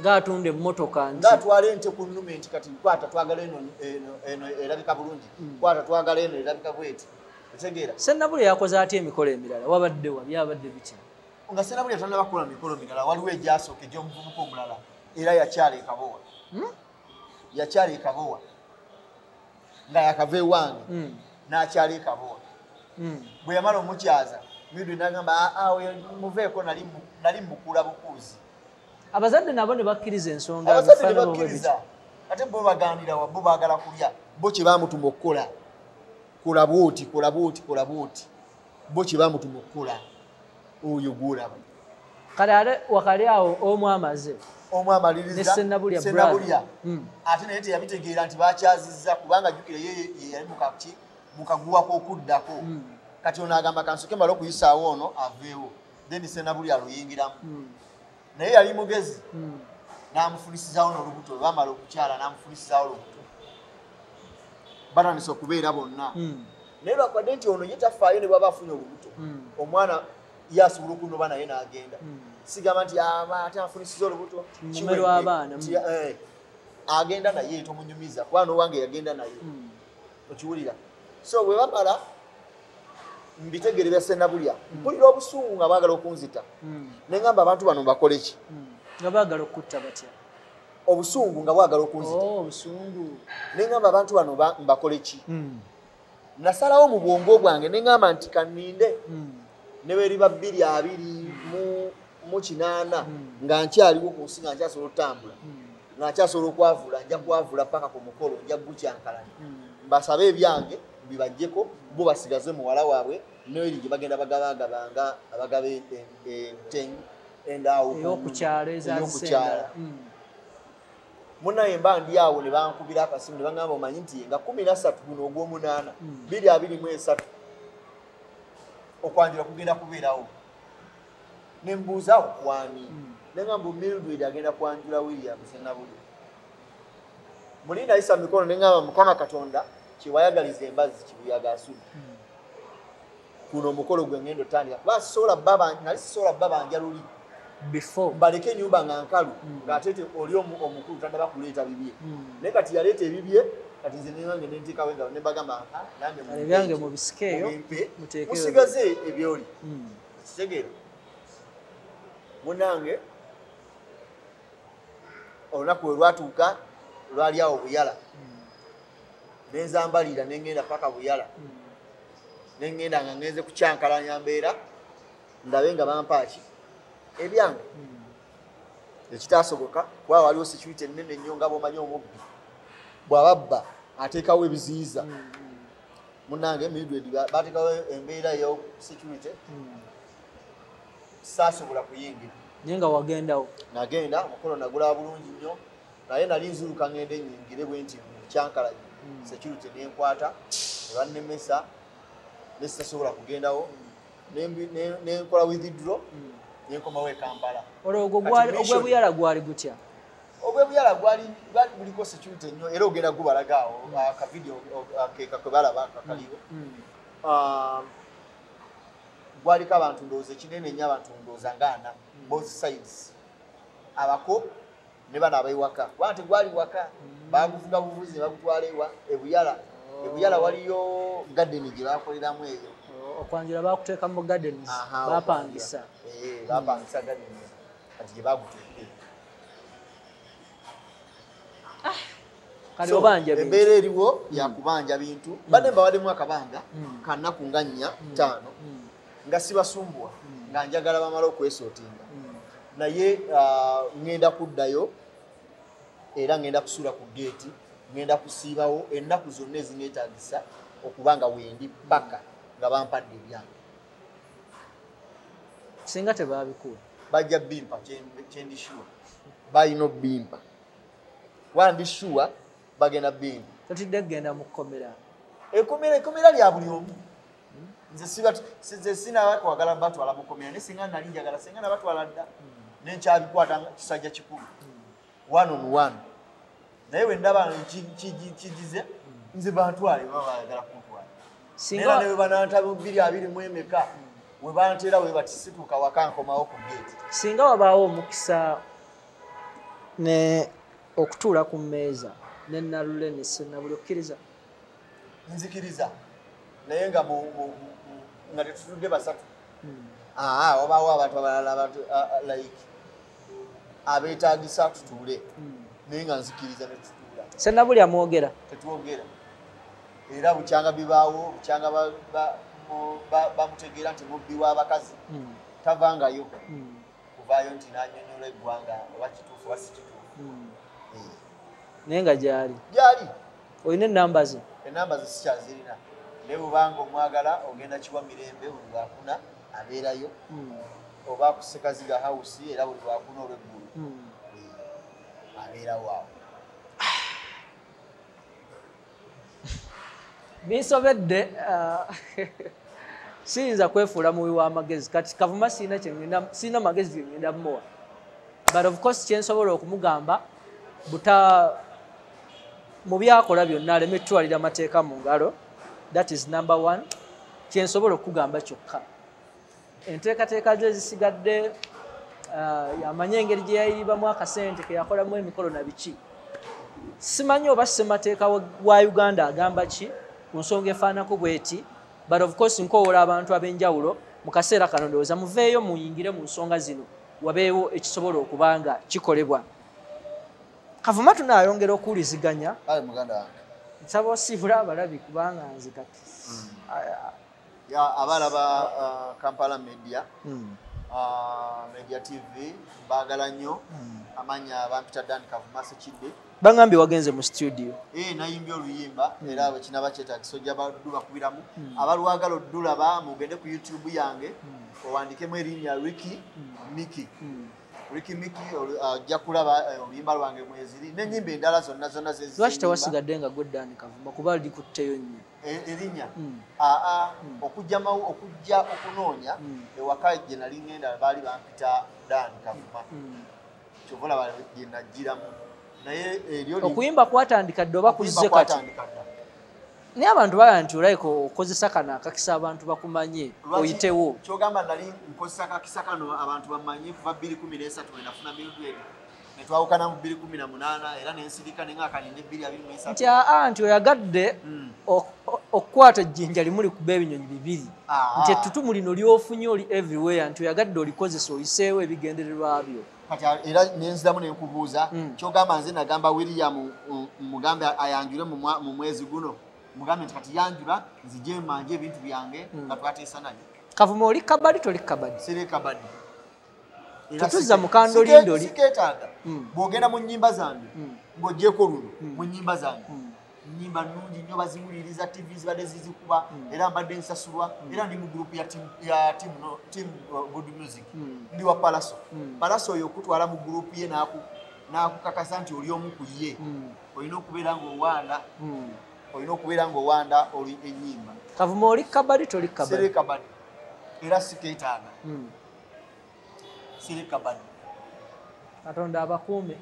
ng'atunda emmotoka ngaatwala ente ku nnume nti kati kwata twagala eno erabika bulungi. Kwata twagala eno erabika bweti otegeera sennabule yakoze atya emikolo emirala? Wabadde wa byabadde bitya nga senabuli atanabakola mikolo mirala waliwo egyasooka egy'omuvubuka omulala era yakyala ekabowa Hmm? yakyala ekabowa nga yakava ewange Mm. n'akyala ekabowa Mm. bwe yamala omukyaza midwe nagamba "Ah, oyo muveeko nali mu- nali mukula bukuuzi. Abazadde nabo ne bakkiriza ensonga abazadde ne bakkiriza. ate bo bagandira wa bo baagala kulya bo kye bamutuma okukola kola bwoti kola bwoti kola bwoti bo kye bamutuma okukola oyo gwolaba kale ate wakali awo omu amaze. Omu ne amaliriza sennabulya Sennabulya. Mm. ate naye teyabitegeera nti bakyazizza kubanga jjukira ye yali mukaguwako okuddako. Mm. kati ono agamba kansoke male okuyisaawo ono aveewo. Then sennabulya aluyingiramu. Naye yali mugezi. N'amufunisizaawo n'olubuto bamala okukyala n'amufunisizaawo olubuto batandisa okubeera bonna Mm. naye lwakwadde nti ono ye tafaayo ne bwaba afunye olubuto Mm. omwana ye asobola okunoba naye n'agenda Mm. sigamba nti "Ah, ate afunisiza olubuto Mume kiwedde." lw'abaana, Nti, eh, agenda naye tomunyumiza kubanga owange yagenda naye okiwulira so bwe bamala mbitegere bya sennabulya mpulira obusungu nga baagala okunzita Mm. ne ngamba abantu bano mbakole ki Mm. nga baagala okutta batya obusungu nga bwagala okunzita Oh, obusungu ne ngamba abantu bano ba- mbakole ki Mm. nasalawo mu bwongo bwange ne ngamba nti kaninde Mm. ne bweriba bbiri abiri mu- mu kinaana Mm. nga nkyaliwo ku nsi nga nkyasobola okutambula Mm. nga nkyasobola okwavula nja kwavula paka ku mukolo nja gukyankalanya Mm. mbasabe ebyange mbibajjeko bo basigaze muwala waabwe noeri gye bagenda bagabagabanga abagaba enten endaawo ey'okukyala ey'okukyala ezazisenga Mm. Munaye mba ndi awo ne bankubira akasimu ne bagamba omanyi nti nga kumi nasatu guno ogw'omunaana Mm. biri abiri mu esatu okwanjula kugenda kubeerawo ne mbuuza okwani Mm. nengamba mildred agenda kwanjula william senabuli muli nayisa mikono nengamba mukama katonda kyewayagaliza embazi kibuyaga asubi Mm. guno omukolo gwe ngenda otandika kuba sisobola nali sisobola babanja luli before mbaleke enyumba nga nkalu Mm. ng'ate te oli omu- omukulu tandaba kuleeta bibye Mm. naye kati yaleeta ebibye kati nze nenange nentekawo nga nebagamba "Ah, nange mubisikeeyo, musigaze ebyoli Mm. kitegeera munange olunaku we lwatuuka lwali awo buyala Mm. nenzambalira nengenda paka buyala Mm. nengenda nga ngenze kukyankalanya mbeera ndabe nga bampaaki ebyange ekitasoboka kuba waliwo security enene nnyo nga bomanyi omubbi bw'ababba ateekawo ebiziyiza munange mildred ba- bateekawo embeera yo security saasobola kuyingira naye nga wagendawo nagenda omukolo nagulaba bulungi nnyo naye nali nziruka ngende nyingire bwe nti Mm. security nenkwata nebannemesa nesitasobola kugendawo nenkola withdraw. Nenkomawo e kampala. Olwo ogwebuyala gwali gutya? Obwebuyala gwali buliko security nnyo era ogenda gubalagaawo akavidiyo akeka kwe balaba kakaliwo Mm. Um, gwaliko abantu ndowooza ekinene nnyo abantu ndowooza ngaana both sides. Abako ne bano abaiwaka kuba nti gwali waka baguvuga buvuzi ne bagutwala ewa ebuyala ebuyala waliyo gadeni gye bakoleramu eyo okwanjula bakuteeka mu gardens Aha, bapangisa Eh, bapangisa gadeni kati gye baguteeka kale So, obanja bintu. embeera eriwo yakubanja bintu. Badde mbawaddemu akabanga Mm. kanaku nga nnya ttaano Mm. nga sibasumbuwa Mm. nga njagala bamala okwesootinga. Naye ah, ŋŋenda kuddayo era ŋŋenda kusuula ku geeti ŋŋenda kusiibawo ennaku zonna ezineetaagisa okuba nga wendi paka nga bampadde ebyange singa tebabikuwa bajja bimpa kye- kyendishuwa balina obimpa. Kuba ndi shuwa bagenda bimpa. Totidde kgenda mu kkomera. Ekomera ekomera lya buli omu. Nze siba- si- nze sinaba kwagala batwala mukomera naye singa nali njagala singa nabatwala dda nenkyabikwata kisajja kikulu. One on one. Naye bwe ndaba ki- ki- kigize nze bantwale baba bayagala Singa- ne bwe banantabu bbiri abiri mu emeka we bantera we bati situuka waka nkomawo ku geeti singa wabaawo omukisa ne okutuula ku mmeeza ne nalule ne senabuli okkiriza? Nzikiriza. Naye nga nga tetutudde basatu. Aa wabaawo abantu abalala abantu like abeetagisa tutuule. Naye nga nzikiriza ne tutuula. Senabuli amwogera? Tetwogera era bukyanga bibaawo bukyanga ba- ba- mu- ba- bamutegeera nti mubbi w'abakazi Mm, tavangayo. Mm, kuvaayo nti nanyonyola eggwanga oba kituufu oba si kituufu. Mm. Eh, naye nga gyali. Gyali. Olina enamba ze? Enamba ze sikyazirina. Naye bwubanga omwagala ogenda kiwa mirembe buli lwakuna abeerayo. Oba akusekaziga hawusi era buli lwakuna olweggulu. Abeerawo awo binsobedde ah, (laughs) siyinza kwefuula mubi w'amagezi kati kavuma sirina magezi gengenda muwa but of course kyensobola okumugamba buta mu byakola byonna aleme tutwalira amateeka mu ngalo that is number one kyensobola okugamba kyokka. Enteekateeka ze ezisigadde ah, yamanye engeri gye yayibamu akasente keyakolamu emikolo na biki. Simanyi oba ssemateeka wa uganda agamba ki ku nsonga efaanako bweti but of course nkowola abantu ab'enjawulo mu kaseera kano ndowooza muveeyo muyingire mu nsonga zino wabeewo ekisobola okuba nga kikolebwa. Kavuma tunaayongera okuwuliziganya. Nsaba osiibula abalabi kubanga nze kati. Ya, abalaba uh, kampala media. Mm, uh, media tv mbaagala nnyo. Amanya bampita dan kavuma sekidde bangambye wagenze mu studio. Ee nayimbye oluyimba era bwe kinaba kyetagisa ojja baddu bakubiramu. Abalwagala oddulaba mugende ku youtube yange owandikemu erinnya riki miki riki miki ajja kulaba eh, oluyimba lwange mweziri n'ennyimba endala zonna zonna lwaki zeziyimba tewasigadde nga goddani kavuma? Kuba likutteyo nnyo. E- erinnya. Aa okujja mawu okujja okunoonya ewaka gye nali ngenda baali bampita dani kavuma. Kyova laba gye najjiramu naye eryo li- okuyimba kwatandika dde oba kuzze kati? naye abantu balaba nti olaika okozesa kano akakisa abantu bakumanye oyitewo? kyogamba nali nkozesa kakisa kano abantu bamanye kuva 213 we nafuna mildred netwawukana mu 218 era nensirika nengakanine 223 nti aa nti oyagadde Mm. o- okukwata ejjinja limu likuba ebinyonyi bibiri. Nti ettutumu lino lyofunye oli everywhere nti oyagadde olikozesa oyiseewo ebigendererwa byo kati era nenziramu nenkubuuza Mm. kyogamba nze nagamba william mm, mugambe ayanjule mu mwezi guno mugambe nti kati yanjula nzije manje ebintu byange nga twateesa naye kavuma oli kabadi toli kabadi sireka badi Tetuzza mu kandolindoli. siketaaga Mm. bw'ogenda mu nnyimba zange Mm. ng'ogyeko luno mu nnyimba zange nnyimba nnungi nnyo baziwuliriza tv zibadde zizikuba era mbadde nsasulwa era ndi mu gurupu ya team- uh, good music. Mm. ndi wa palaso. Palaso oyo okutwala mu gurupu ye n'aku- n'akukakasa nti oli omu ku ye. Olina okubeera ng'owanda. Mm. olina okubeera ng'owanda oli ennyimba. Kavuma oli kabadi toli kabadi sereka badi era siketaaga Mm. sereka badi katonda abakuume